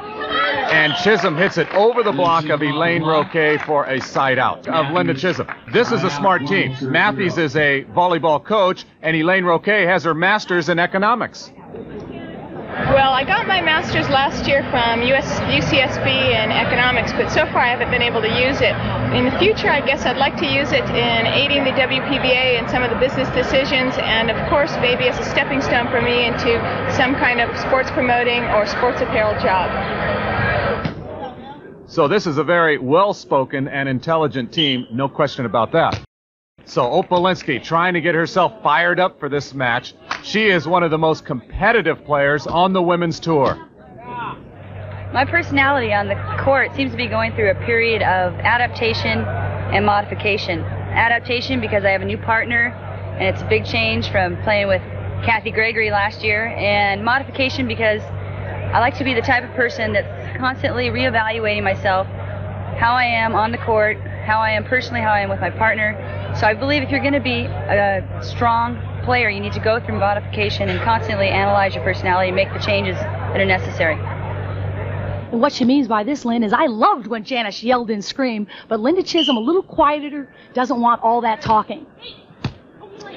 And Chisholm hits it over the block of Elaine Roque for a side out of Linda Chisholm. This is a smart team. Matthews is a volleyball coach, and Elaine Roque has her master's in economics. Well, I got my master's last year from US, UCSB in economics, but so far I haven't been able to use it. In the future, I guess I'd like to use it in aiding the WPBA in some of the business decisions, and of course, maybe as a stepping stone for me into some kind of sports promoting or sports apparel job. So this is a very well-spoken and intelligent team, no question about that. So Opalinski trying to get herself fired up for this match. She is one of the most competitive players on the women's tour. My personality on the court seems to be going through a period of adaptation and modification. Adaptation because I have a new partner, and it's a big change from playing with Kathy Gregory last year, and modification because I like to be the type of person that's constantly reevaluating myself, how I am on the court, how I am personally, how I am with my partner. So I believe if you're going to be a strong player, you need to go through modification and constantly analyze your personality and make the changes that are necessary. And what she means by this, Lynn, is I loved when Janice yelled and screamed, but Linda Chisholm, a little quieter, doesn't want all that talking.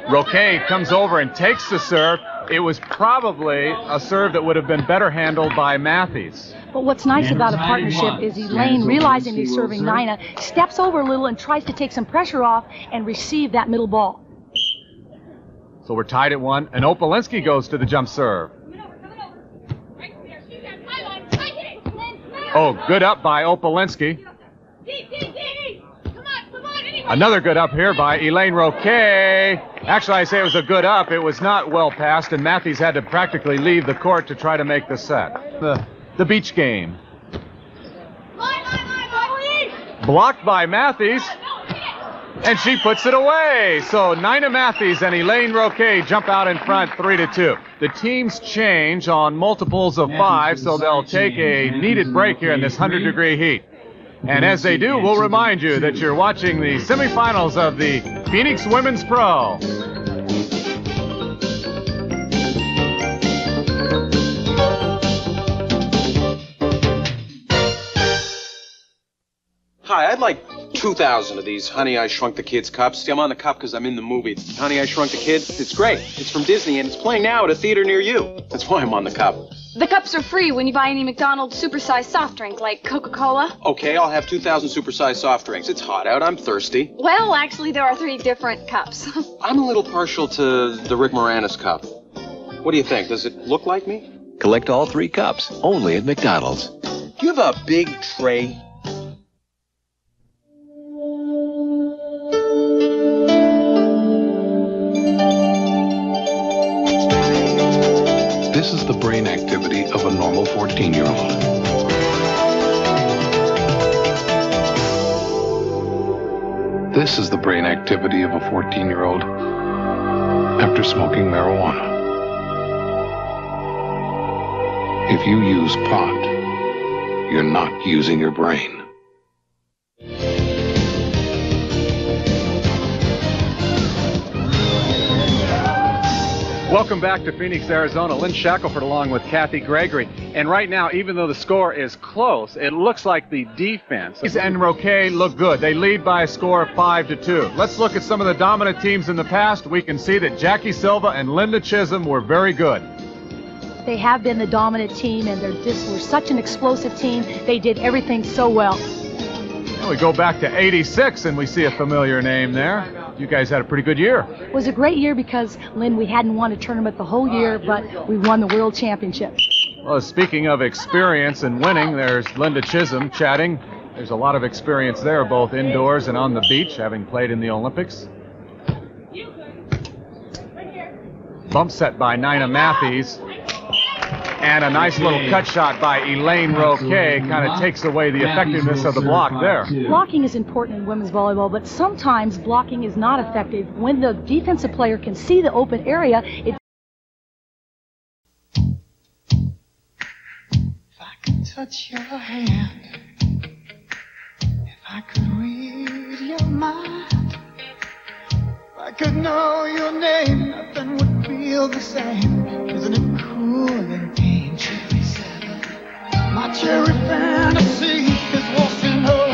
Roque comes over and takes the serve. It was probably a serve that would have been better handled by Matthews. But what's nice about a partnership is Elaine, realizing he's serving Nina, steps over a little and tries to take some pressure off and receive that middle ball. So we're tied at one, and Opalinski goes to the jump serve. Oh, good up by Opalinski. Another good up here by Elaine Roque. Actually, I say it was a good up. It was not well passed, and Matthews had to practically leave the court to try to make the set. The, the beach game. Blocked by Matthews. And she puts it away. So Nina Matthews and Elaine Roque jump out in front, three to two. The teams change on multiples of five, so they'll take a needed break here in this 100 degree heat. And as they do, we'll remind you that you're watching the semifinals of the Phoenix Women's Pro. Hi, I'd like 2,000 of these Honey, I Shrunk the Kids cups. See, I'm on the cup because I'm in the movie. Honey, I Shrunk the Kids. It's great. It's from Disney and it's playing now at a theater near you. That's why I'm on the cup. The cups are free when you buy any McDonald's supersized soft drink like Coca-Cola. Okay, I'll have 2,000 supersized soft drinks. It's hot out. I'm thirsty. Well, actually, there are three different cups. I'm a little partial to the Rick Moranis cup. What do you think? Does it look like me? Collect all three cups, only at McDonald's. Do you have a big tray? This is the brain activity of a normal 14 year old. This is the brain activity of a 14 year old after smoking marijuana. If you use pot, you're not using your brain. Welcome back to Phoenix, Arizona. Lynn Shackelford along with Kathy Gregory. And right now, even though the score is close, it looks like the defense and Roque look good. They lead by a score of 5 to 2. Let's look at some of the dominant teams in the past. We can see that Jackie Silva and Linda Chisholm were very good. They have been the dominant team, and they're just were such an explosive team. They did everything so well. And we go back to 86 and we see a familiar name there. You guys had a pretty good year. It was a great year because, Lynn, we hadn't won a tournament the whole year, but we won the World Championship. Well, speaking of experience and winning, there's Linda Chisholm chatting. There's a lot of experience there, both indoors and on the beach, having played in the Olympics. Bump set by Nina Matthews. And a nice little cut shot by Elaine Roque kind of takes away the effectiveness of the block there. Blocking is important in women's volleyball, but sometimes blocking is not effective. When the defensive player can see the open area, it touch your hand. If I could read your mind, if I could know your name, nothing would feel the same. Isn't it My cherry fantasy is washing over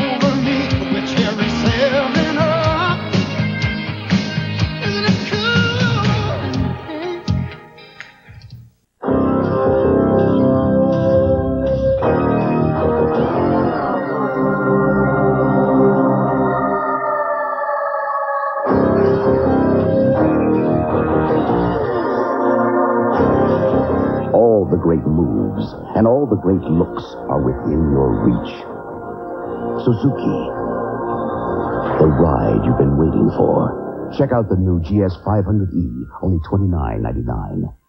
the great looks are within your reach. Suzuki, the ride you've been waiting for. Check out the new GS 500E, only $29.99.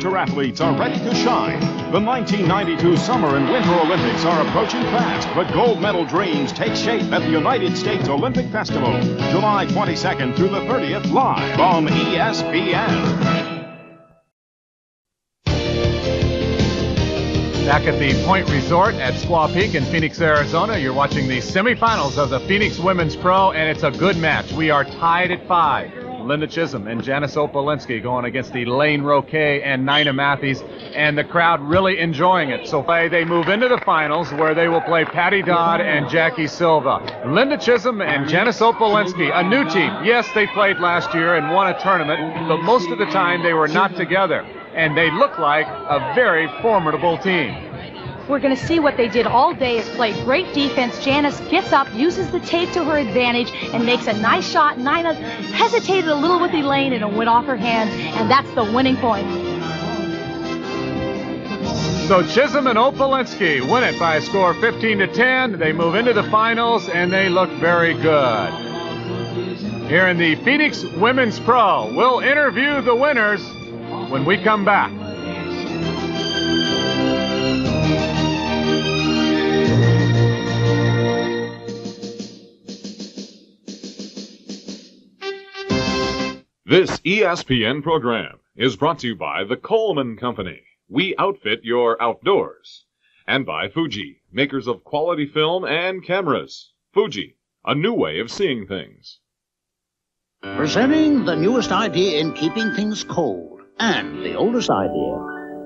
amateur athletes are ready to shine. The 1992 Summer and Winter Olympics are approaching fast, but gold medal dreams take shape at the United States Olympic Festival, July 22nd through the 30th, live on ESPN. Back at the Pointe Resort at Squaw Peak in Phoenix, Arizona, you're watching the semifinals of the Phoenix Women's Pro, and it's a good match. We are tied at five. Linda Chisholm and Janice Opalinski going against Elaine Roque and Nina Matthews, and the crowd really enjoying it. So they move into the finals where they will play Patty Dodd and Jackie Silva. Linda Chisholm and Janice Opalinski, a new team. Yes, they played last year and won a tournament, but most of the time they were not together, and they look like a very formidable team. We're going to see what they did all day is play great defense. Janice gets up, uses the tape to her advantage, and makes a nice shot. Nina hesitated a little with Elaine, and it went off her hands, and that's the winning point. So Chisholm and Opalinski win it by a score of 15 to 10. They move into the finals, and they look very good. Here in the Phoenix Women's Pro, we'll interview the winners when we come back. This ESPN program is brought to you by the Coleman Company. We outfit your outdoors. And by Fuji, makers of quality film and cameras. Fuji, a new way of seeing things. Presenting the newest idea in keeping things cold and the oldest idea.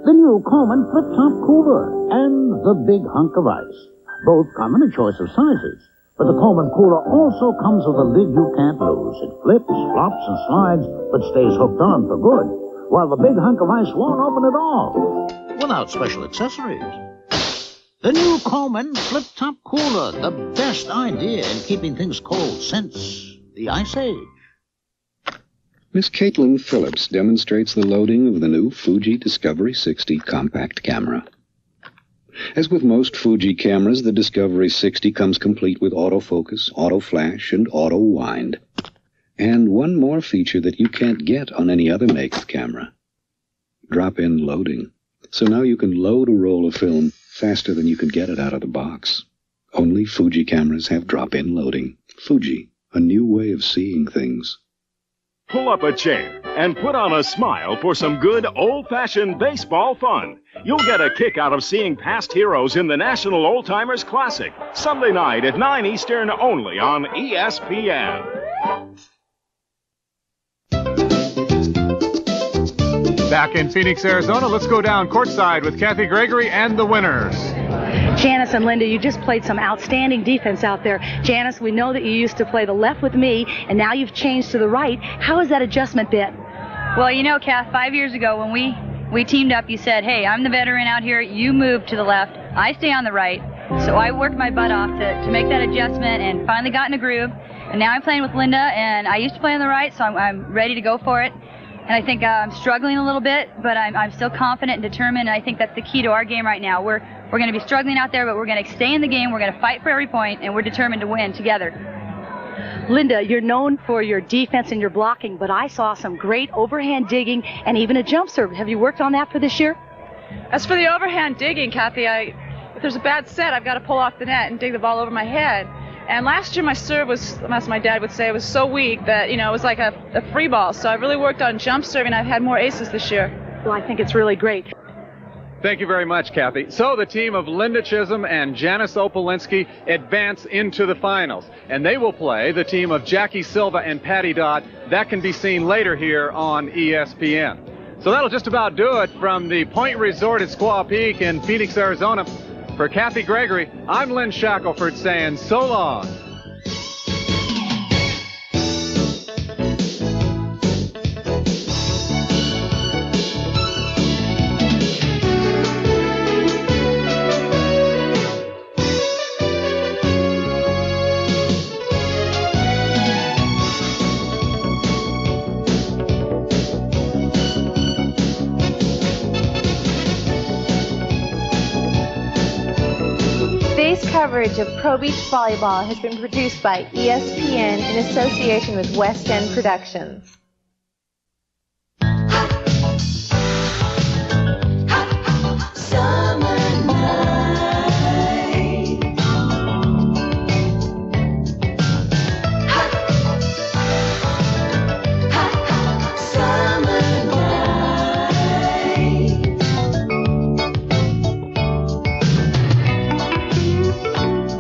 The new Coleman Flip Top Cooler and the Big Hunk of Ice. Both come in a choice of sizes. But the Coleman Cooler also comes with a lid you can't lose. It flips, flops, and slides, but stays hooked on for good. While the Big Hunk of Ice won't open at all. Without special accessories. The new Coleman Flip Top Cooler. The best idea in keeping things cold since the Ice Age. Miss Caitlin Phillips demonstrates the loading of the new Fuji Discovery 60 compact camera. As with most Fuji cameras, the Discovery 60 comes complete with autofocus, auto flash, and auto wind. And one more feature that you can't get on any other make's camera. Drop-in loading. So now you can load a roll of film faster than you can get it out of the box. Only Fuji cameras have drop-in loading. Fuji, a new way of seeing things. Pull up a chair and put on a smile for some good old fashioned baseball fun. You'll get a kick out of seeing past heroes in the National Old Timers Classic, Sunday night at 9 Eastern only on ESPN. Back in Phoenix, Arizona, let's go down courtside with Kathy Gregory and the winners. Janice and Linda, you just played some outstanding defense out there. Janice, we know that you used to play the left with me, and now you've changed to the right. How has that adjustment been? Well, you know, Kath, five years ago when we we teamed up, you said, "Hey, I'm the veteran out here. You move to the left. I stay on the right." So I worked my butt off to, to make that adjustment and finally got in a groove. And now I'm playing with Linda, and I used to play on the right, so I'm, I'm ready to go for it. And I think uh, I'm struggling a little bit, but I'm, I'm still confident and determined. And I think that's the key to our game right now. We're we're going to be struggling out there, but we're going to stay in the game. We're going to fight for every point, and we're determined to win together. Linda, you're known for your defense and your blocking, but I saw some great overhand digging and even a jump serve. Have you worked on that for this year? As for the overhand digging, Kathy, I if there's a bad set, I've got to pull off the net and dig the ball over my head. And last year my serve was, as my dad would say, it was so weak that you know it was like a, a free ball. So I've really worked on jump serving. I've had more aces this year. Well, I think it's really great. Thank you very much, Kathy. So the team of Linda Chisholm and Janice Opalinski advance into the finals, and they will play the team of Jackie Silva and Patty Dodd. That can be seen later here on E ESPN. So that'll just about do it from the Pointe Resort at Squaw Peak in Phoenix, Arizona. For Kathy Gregory, I'm Lynn Shackelford saying so long. Coverage of Pro Beach Volleyball has been produced by ESPN in association with West End Productions.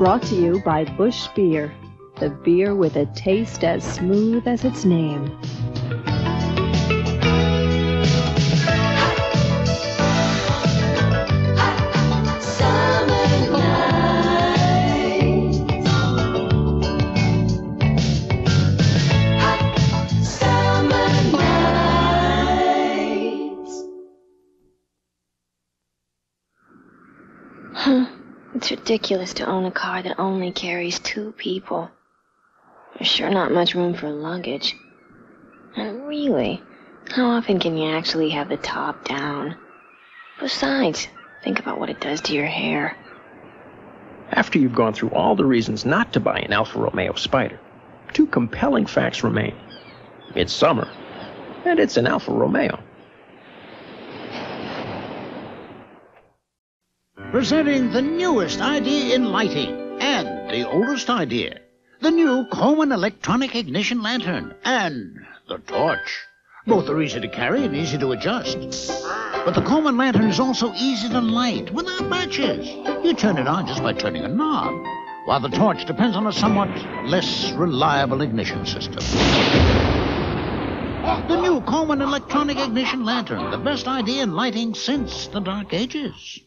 Brought to you by Busch Beer, the beer with a taste as smooth as its name. It's ridiculous to own a car that only carries two people. There's sure not much room for luggage. And really, how often can you actually have the top down? Besides, think about what it does to your hair. After you've gone through all the reasons not to buy an Alfa Romeo Spider, two compelling facts remain. It's summer, and it's an Alfa Romeo. Presenting the newest idea in lighting and the oldest idea. The new Coleman electronic ignition lantern and the torch. Both are easy to carry and easy to adjust. But the Coleman lantern is also easy to light without matches. You turn it on just by turning a knob, while the torch depends on a somewhat less reliable ignition system. The new Coleman electronic ignition lantern, the best idea in lighting since the Dark Ages.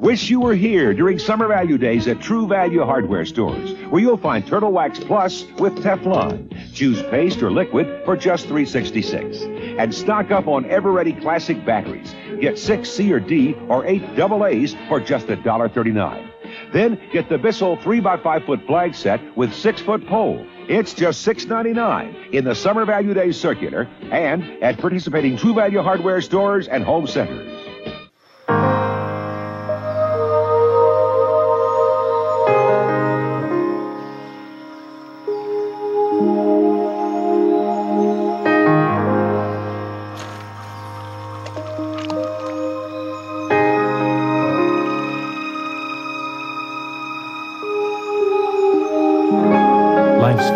Wish you were here during summer value days at True Value Hardware stores, where you'll find Turtle Wax Plus with Teflon. Choose paste or liquid for just $3.66. And stock up on Eveready Classic batteries. Get six C or D or eight double A's for just $1.39. Then get the Bissell 3x5 foot flag set with 6 foot pole. It's just $6.99 in the Summer Value Days circular and at participating True Value hardware stores and home centers. Life's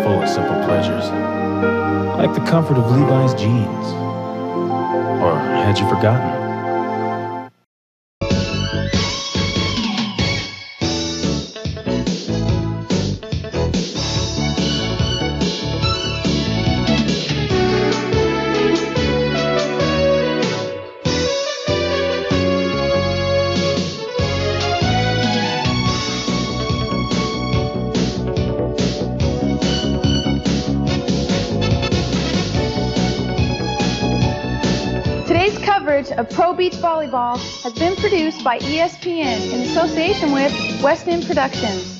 full of simple pleasures, like the comfort of Levi's jeans. Or had you forgotten? By ESPN in association with West End Productions.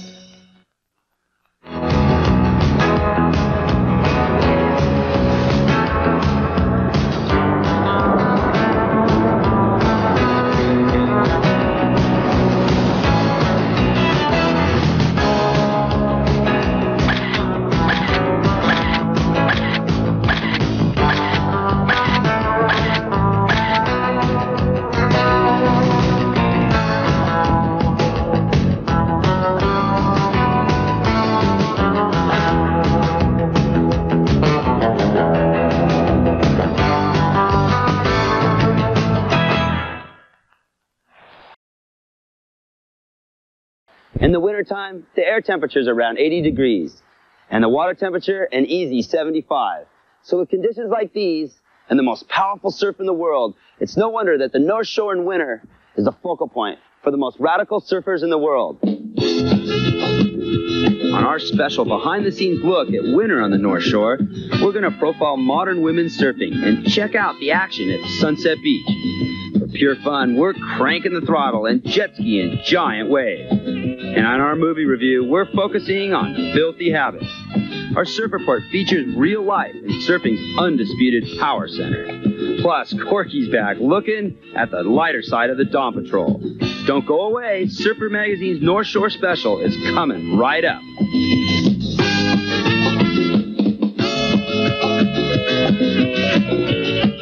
The wintertime, the air temperature is around 80 degrees, and the water temperature an easy 75. So with conditions like these, and the most powerful surf in the world, it's no wonder that the North Shore in winter is the focal point for the most radical surfers in the world. On our special behind the scenes look at winter on the North Shore, we're going to profile modern women surfing and check out the action at Sunset Beach. For pure fun, we're cranking the throttle and jet skiing giant waves. And on our movie review, we're focusing on filthy habits. Our surf report features real life in surfing's undisputed power center. Plus, Corky's back looking at the lighter side of the Dawn Patrol. Don't go away, Surfer Magazine's North Shore Special is coming right up. Brought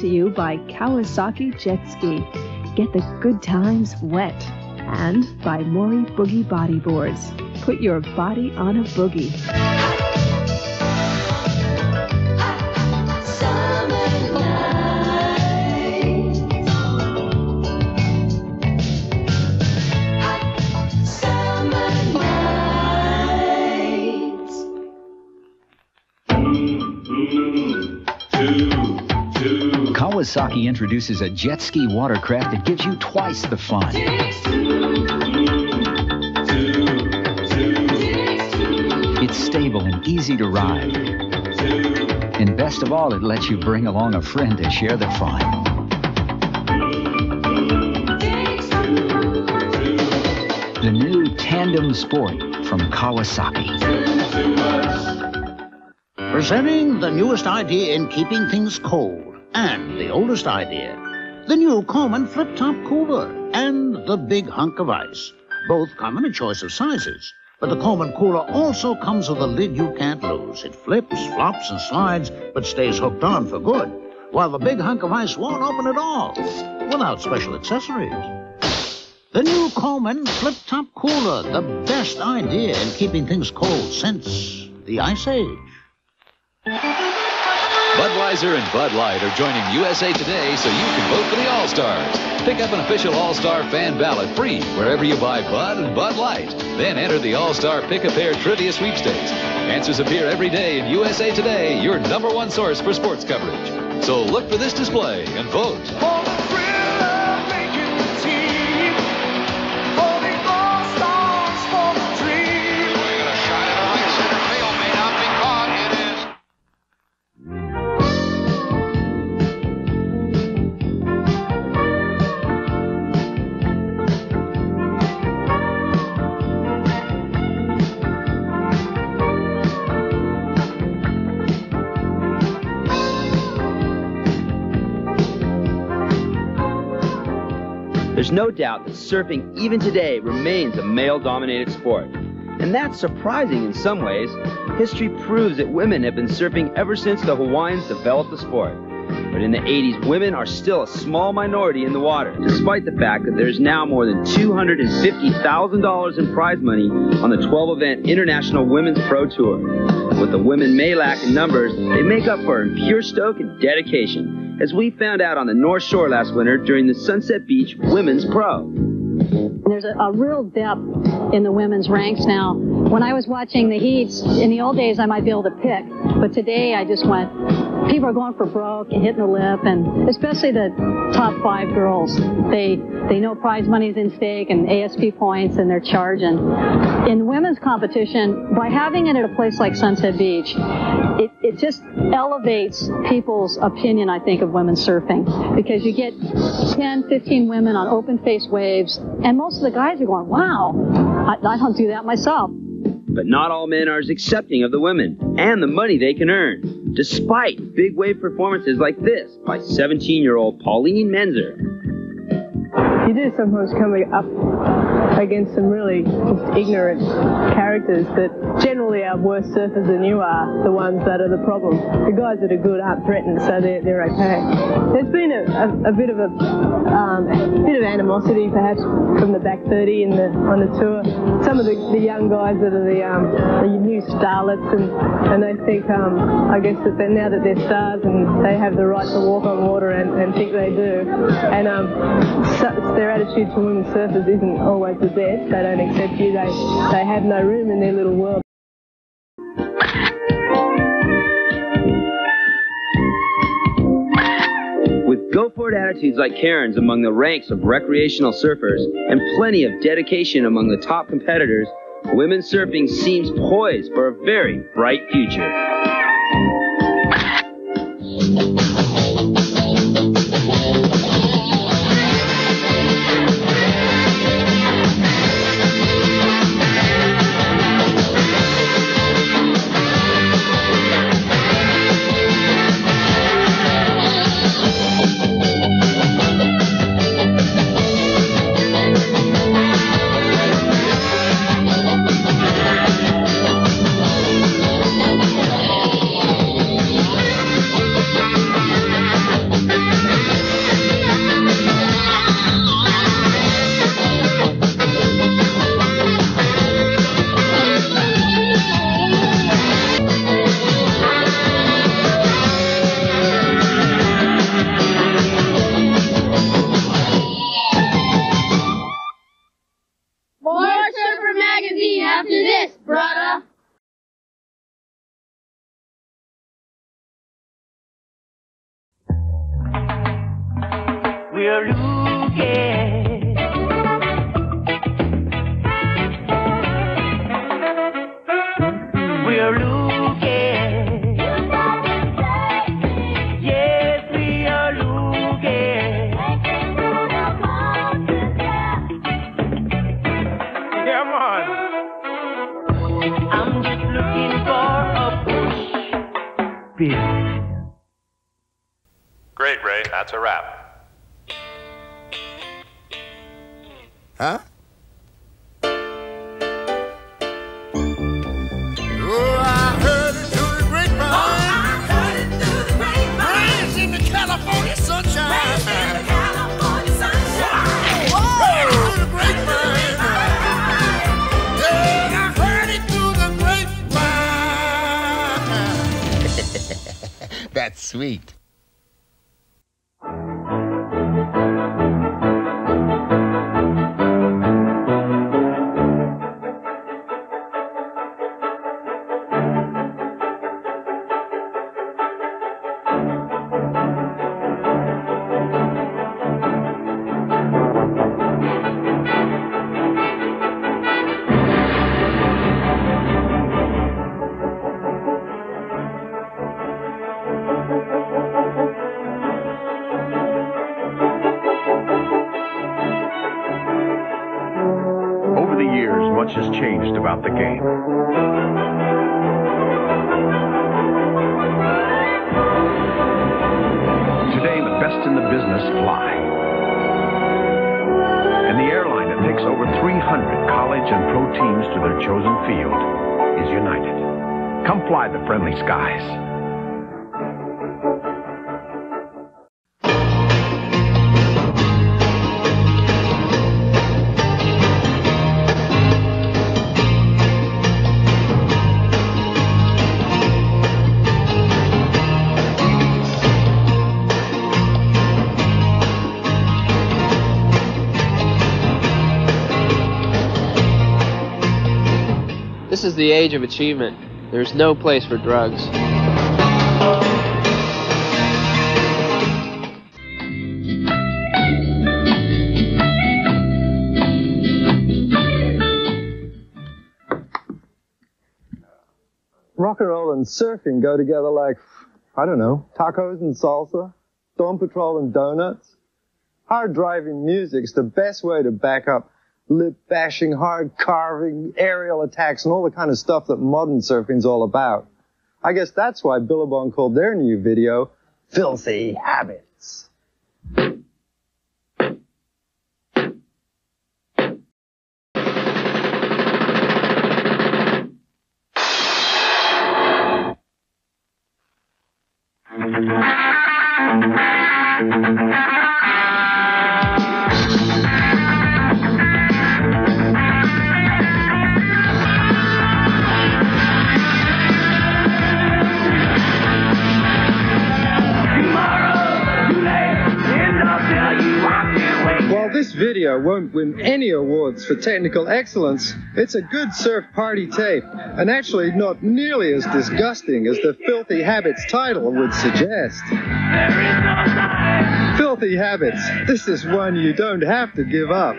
to you by Kawasaki Jet Ski. Get the good times wet. And by Morey Boogie Bodyboards. Put your body on a boogie. Kawasaki introduces a jet ski watercraft that gives you twice the fun. It's stable and easy to ride. And best of all, it lets you bring along a friend to share the fun. The new Tandem Sport from Kawasaki. Presenting the newest idea in keeping things cold and the oldest idea. The new Coleman flip top cooler and the big hunk of ice. Both come in a choice of sizes. But the Coleman cooler also comes with a lid you can't lose. It flips, flops, and slides, but stays hooked on for good. While the big hunk of ice won't open at all, without special accessories. The new Coleman flip top cooler, the best idea in keeping things cold since the Ice Age. Budweiser and Bud Light are joining USA Today so you can vote for the All-Stars. Pick up an official All-Star fan ballot free wherever you buy Bud and Bud Light. Then enter the All-Star Pick-a-Pair Trivia Sweepstakes. Answers appear every day in USA Today, your number one source for sports coverage. So look for this display and vote. There's no doubt that surfing, even today, remains a male dominated sport. And that's surprising in some ways. History proves that women have been surfing ever since the Hawaiians developed the sport. But in the 80s, women are still a small minority in the water, despite the fact that there's now more than $250,000 in prize money on the 12 event International Women's Pro Tour. What the women may lack in numbers, they make up for in pure stoke and dedication, as we found out on the North Shore last winter during the Sunset Beach Women's Pro. There's a, a real depth in the women's ranks now. When I was watching the heats, in the old days I might be able to pick, but today I just went, people are going for broke and hitting the lip, and especially the top five girls. They they know prize money's in stake and ASP points, and they're charging. In women's competition, by having it at a place like Sunset Beach, it, it just elevates people's opinion, I think, of women surfing because you get 10, 15 women on open face waves, and most of the guys are going, wow, I, I don't do that myself. But not all men are as accepting of the women and the money they can earn, despite big wave performances like this by 17 year old Pauline Menczer. You do sometimes come up against some really just ignorant characters, that generally are worse surfers than you are the ones that are the problem. The guys that are good aren't threatened, so they're, they're okay. There's been a, a, a bit of a um, bit of animosity perhaps from the back 30 in the on the tour. Some of the, the young guys that are the, um, the new starlets, and, and they think, um, I guess that they're, now that they're stars and they have the right to walk on water and, and think they do, and um, so, their attitude to women surfers isn't always the best. They don't accept you. They they have no room in their little world. With go for it attitudes like Karen's among the ranks of recreational surfers and plenty of dedication among the top competitors, women's surfing seems poised for a very bright future. It through the grapevine. That's sweet. The age of achievement. There's no place for drugs. rock and roll and surfing go together like, I don't know, tacos and salsa, Dawn Patrol and donuts. Hard driving music's the best way to back up lip bashing, hard carving, aerial attacks, and all the kind of stuff that modern surfing's all about. I guess that's why Billabong called their new video Filthy Habits. Won't win any awards for technical excellence, it's a good surf party tape, and actually not nearly as disgusting as the Filthy Habits title would suggest. Filthy Habits, this is one you don't have to give up.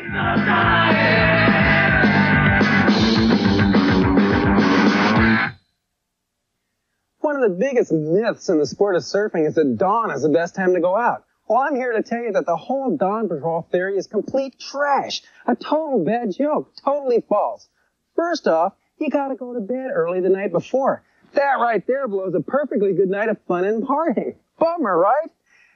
One of the biggest myths in the sport of surfing is that dawn is the best time to go out. Well, I'm here to tell you that the whole dawn patrol theory is complete trash. A total bad joke. Totally false. First off, you gotta go to bed early the night before. That right there blows a perfectly good night of fun and partying. Bummer, right?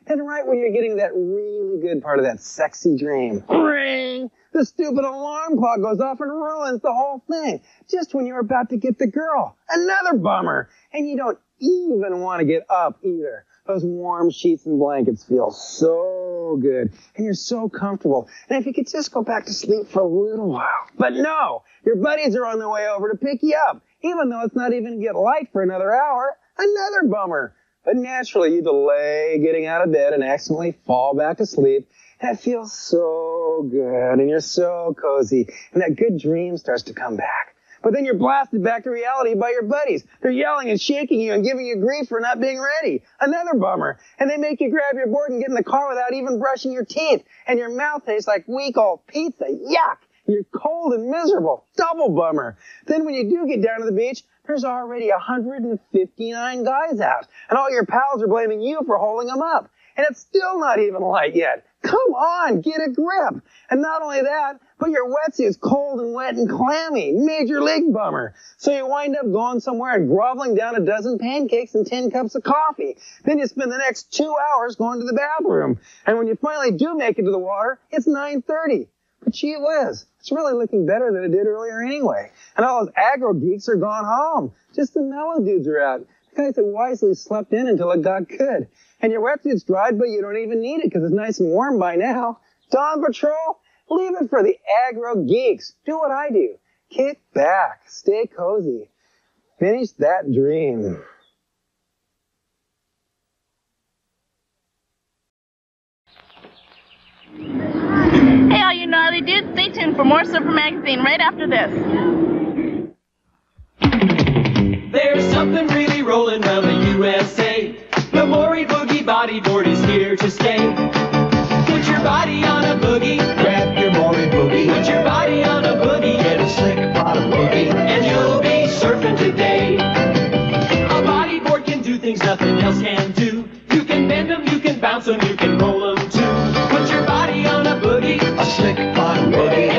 And right when you're getting that really good part of that sexy dream, ring, the stupid alarm clock goes off and ruins the whole thing. Just when you're about to get the girl. Another bummer. And you don't even want to get up either. Those warm sheets and blankets feel so good. And you're so comfortable. And if you could just go back to sleep for a little while. But no! Your buddies are on their way over to pick you up. Even though it's not even get light for another hour. Another bummer. But naturally, you delay getting out of bed and accidentally fall back to sleep. And it feels so good. And you're so cozy. And that good dream starts to come back. But then you're blasted back to reality by your buddies. They're yelling and shaking you and giving you grief for not being ready. Another bummer. And they make you grab your board and get in the car without even brushing your teeth. And your mouth tastes like week old pizza. Yuck! You're cold and miserable. Double bummer. Then when you do get down to the beach, there's already 159 guys out. And all your pals are blaming you for holding them up. And it's still not even light yet. Come on, get a grip. And not only that, but your wetsuit's cold and wet and clammy. Major league bummer. So you wind up going somewhere and groveling down a dozen pancakes and 10 cups of coffee. Then you spend the next two hours going to the bathroom. And when you finally do make it to the water, it's 9.30. But gee whiz, it's really looking better than it did earlier anyway. And all those aggro geeks are gone home. Just the mellow dudes are out. The guys that wisely slept in until it got good. And your wetsuit's dried, but you don't even need it because it's nice and warm by now. Dawn Patrol, leave it for the aggro geeks. Do what I do. Kick back. Stay cozy. Finish that dream. Hey, all you gnarly dudes, stay tuned for more Surfer Magazine right after this. There's something really rolling around the USA. The Morey Boogie Bodyboard is here to stay. Put your body on a boogie. Grab your Morey Boogie. Put your body on a boogie. Get a slick bottom boogie. And you'll be surfing today. A bodyboard can do things nothing else can do. You can bend them, you can bounce them, you can roll them too. Put your body on a boogie. A slick bottom boogie.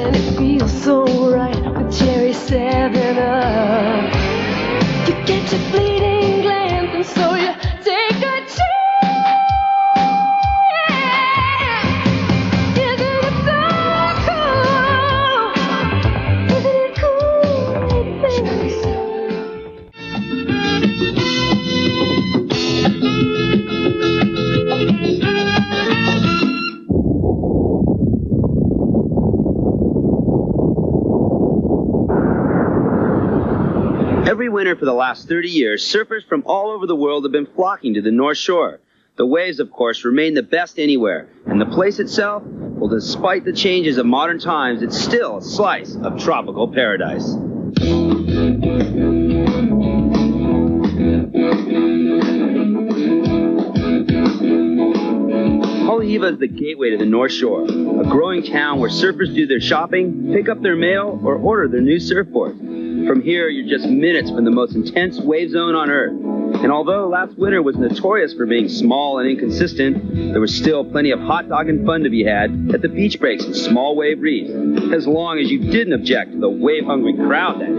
and it feels so right with cherry 7 up. You get your bleeding glands and so you winter for the last 30 years, surfers from all over the world have been flocking to the North Shore. The waves, of course, remain the best anywhere, and the place itself, well, despite the changes of modern times, it's still a slice of tropical paradise. Haleiwa is the gateway to the North Shore, a growing town where surfers do their shopping, pick up their mail, or order their new surfboard. From here, you're just minutes from the most intense wave zone on Earth. And although last winter was notorious for being small and inconsistent, there was still plenty of hot dog and fun to be had at the beach breaks and small wave reefs, as long as you didn't object to the wave hungry crowd, that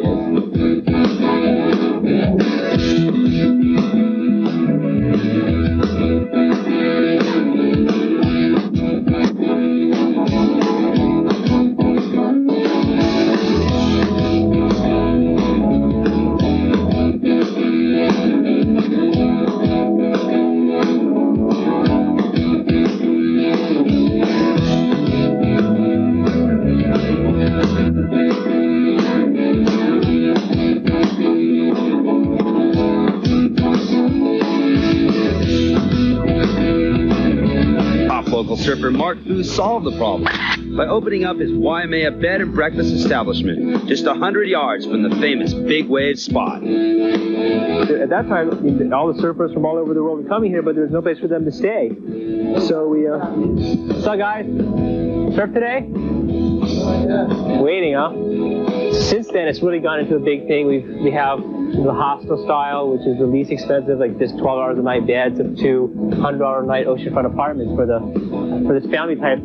is. Surfer Mark Foo solved the problem by opening up his Waimea bed and breakfast establishment just a hundred yards from the famous Big Wave spot. At that time, all the surfers from all over the world were coming here, but there was no place for them to stay. So we, uh, up, guys? Surf today? Waiting, huh? Since then, it's really gone into a big thing. We've, we have the hostel style, which is the least expensive, like just 12 hours a night beds, to $100 a night oceanfront apartments for the for this family type.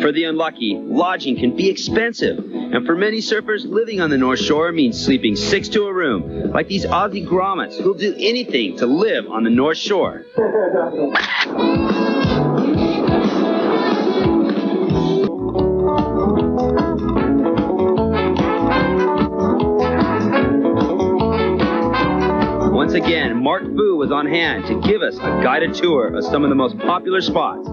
For the unlucky, lodging can be expensive, and for many surfers, living on the North Shore means sleeping six to a room, like these Aussie grommets who'll do anything to live on the North Shore. again, Mark Foo was on hand to give us a guided tour of some of the most popular spots.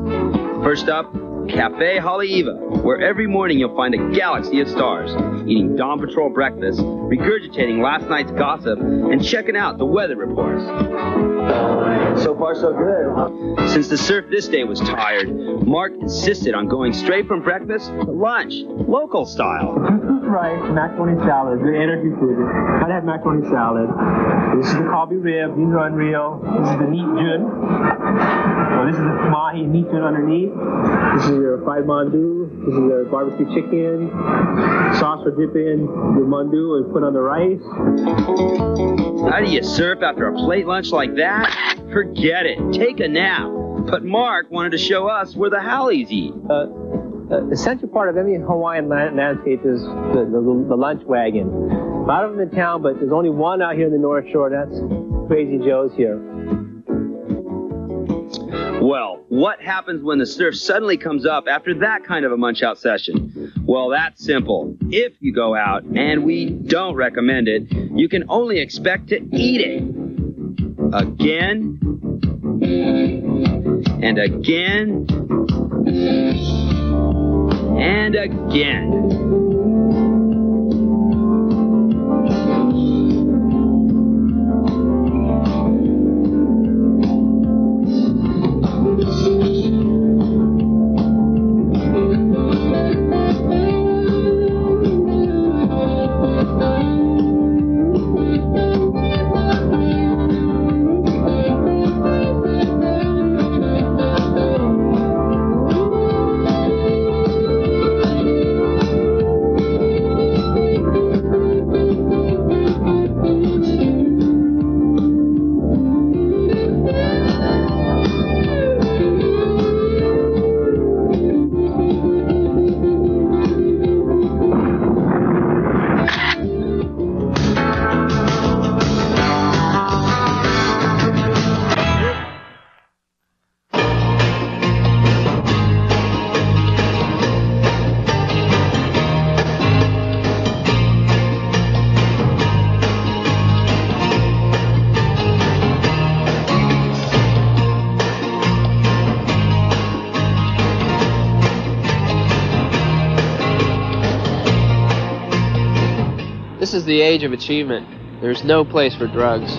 First up, Cafe Haleiwa, where every morning you'll find a galaxy of stars, eating Dawn Patrol breakfast, regurgitating last night's gossip, and checking out the weather reports. So far, so good. Since the surf this day was tired, Mark insisted on going straight from breakfast to lunch, local style. rice, macaroni salad, good energy food. I'd have macaroni salad. This is the Kalbi rib, these are unreal. This is the meat jun. Oh, this is the mahi meat jun underneath. This is your fried mandu. This is your barbecue chicken. Sauce for dipping the mandu and put on the rice. How do you surf after a plate lunch like that? Forget it. Take a nap. But Mark wanted to show us where the Hallies eat. Uh, uh, essential part of any Hawaiian land- landscape is the, the, the lunch wagon. A lot of them in town, but there's only one out here in the North Shore. That's Crazy Joe's here. Well, what happens when the surf suddenly comes up after that kind of a munch out session? Well, that's simple. If you go out, and we don't recommend it, you can only expect to eat it. Again, and again, and again. Is the age of achievement. There's no place for drugs.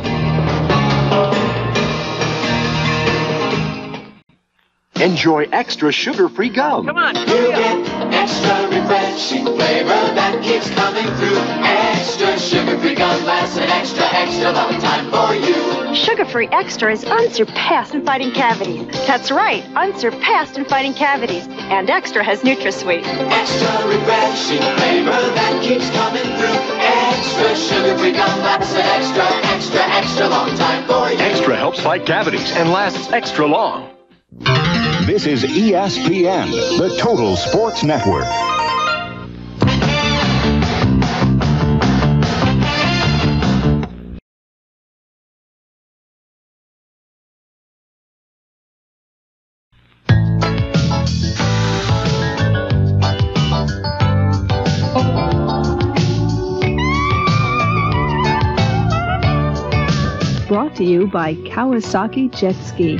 Enjoy extra sugar-free gum. Come on, you get extra refreshing flavor that keeps coming through. Extra sugar-free gum lasts an extra, extra long time for you. Sugar-free extra is unsurpassed in fighting cavities. That's right, unsurpassed in fighting cavities. And extra has NutraSweet. Extra refreshing flavor that keeps coming through. Extra sugar-free gum lasts an extra, extra, extra long time for you. Extra helps fight cavities and lasts extra long. This is ESPN, the Total Sports Network. You by Kawasaki Jet Ski.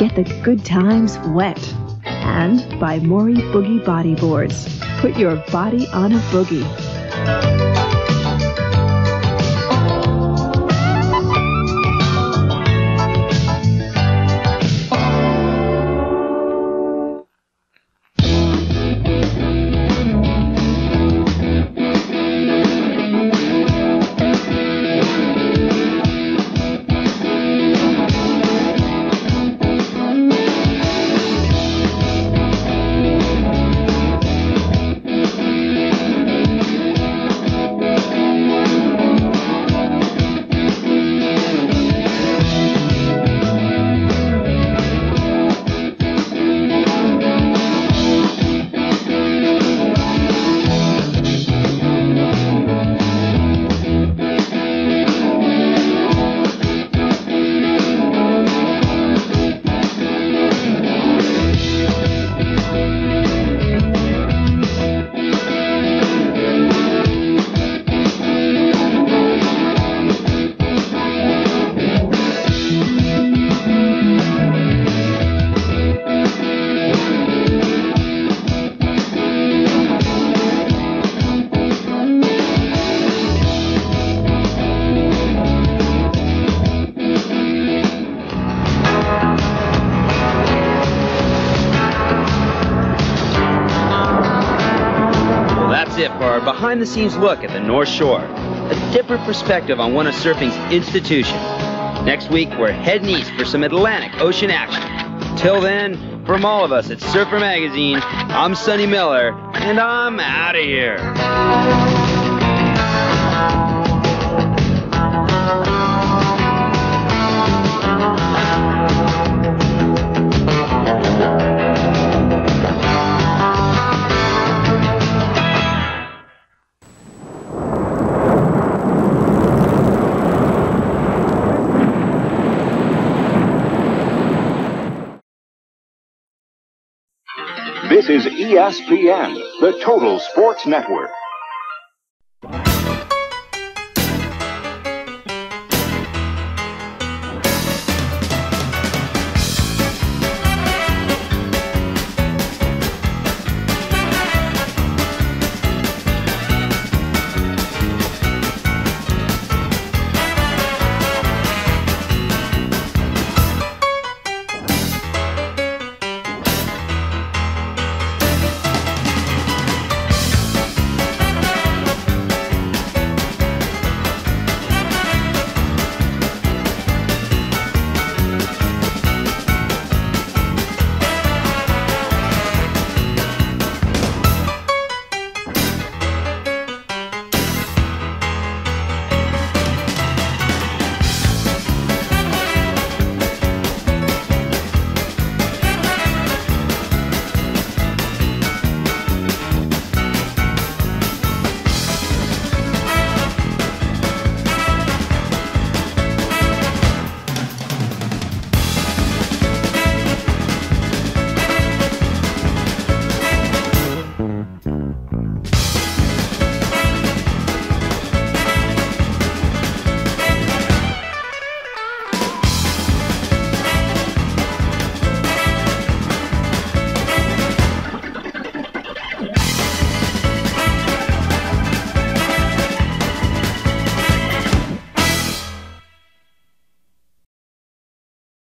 Get the good times wet. And by Morey Boogie Bodyboards. Put your body on a boogie. Behind the scenes look at the North Shore. A different perspective on one of surfing's institutions. Next week, we're heading east for some Atlantic Ocean action. Till then, from all of us at Surfer Magazine, I'm Sonny Miller, and I'm out of here. This is ESPN, the Total Sports Network.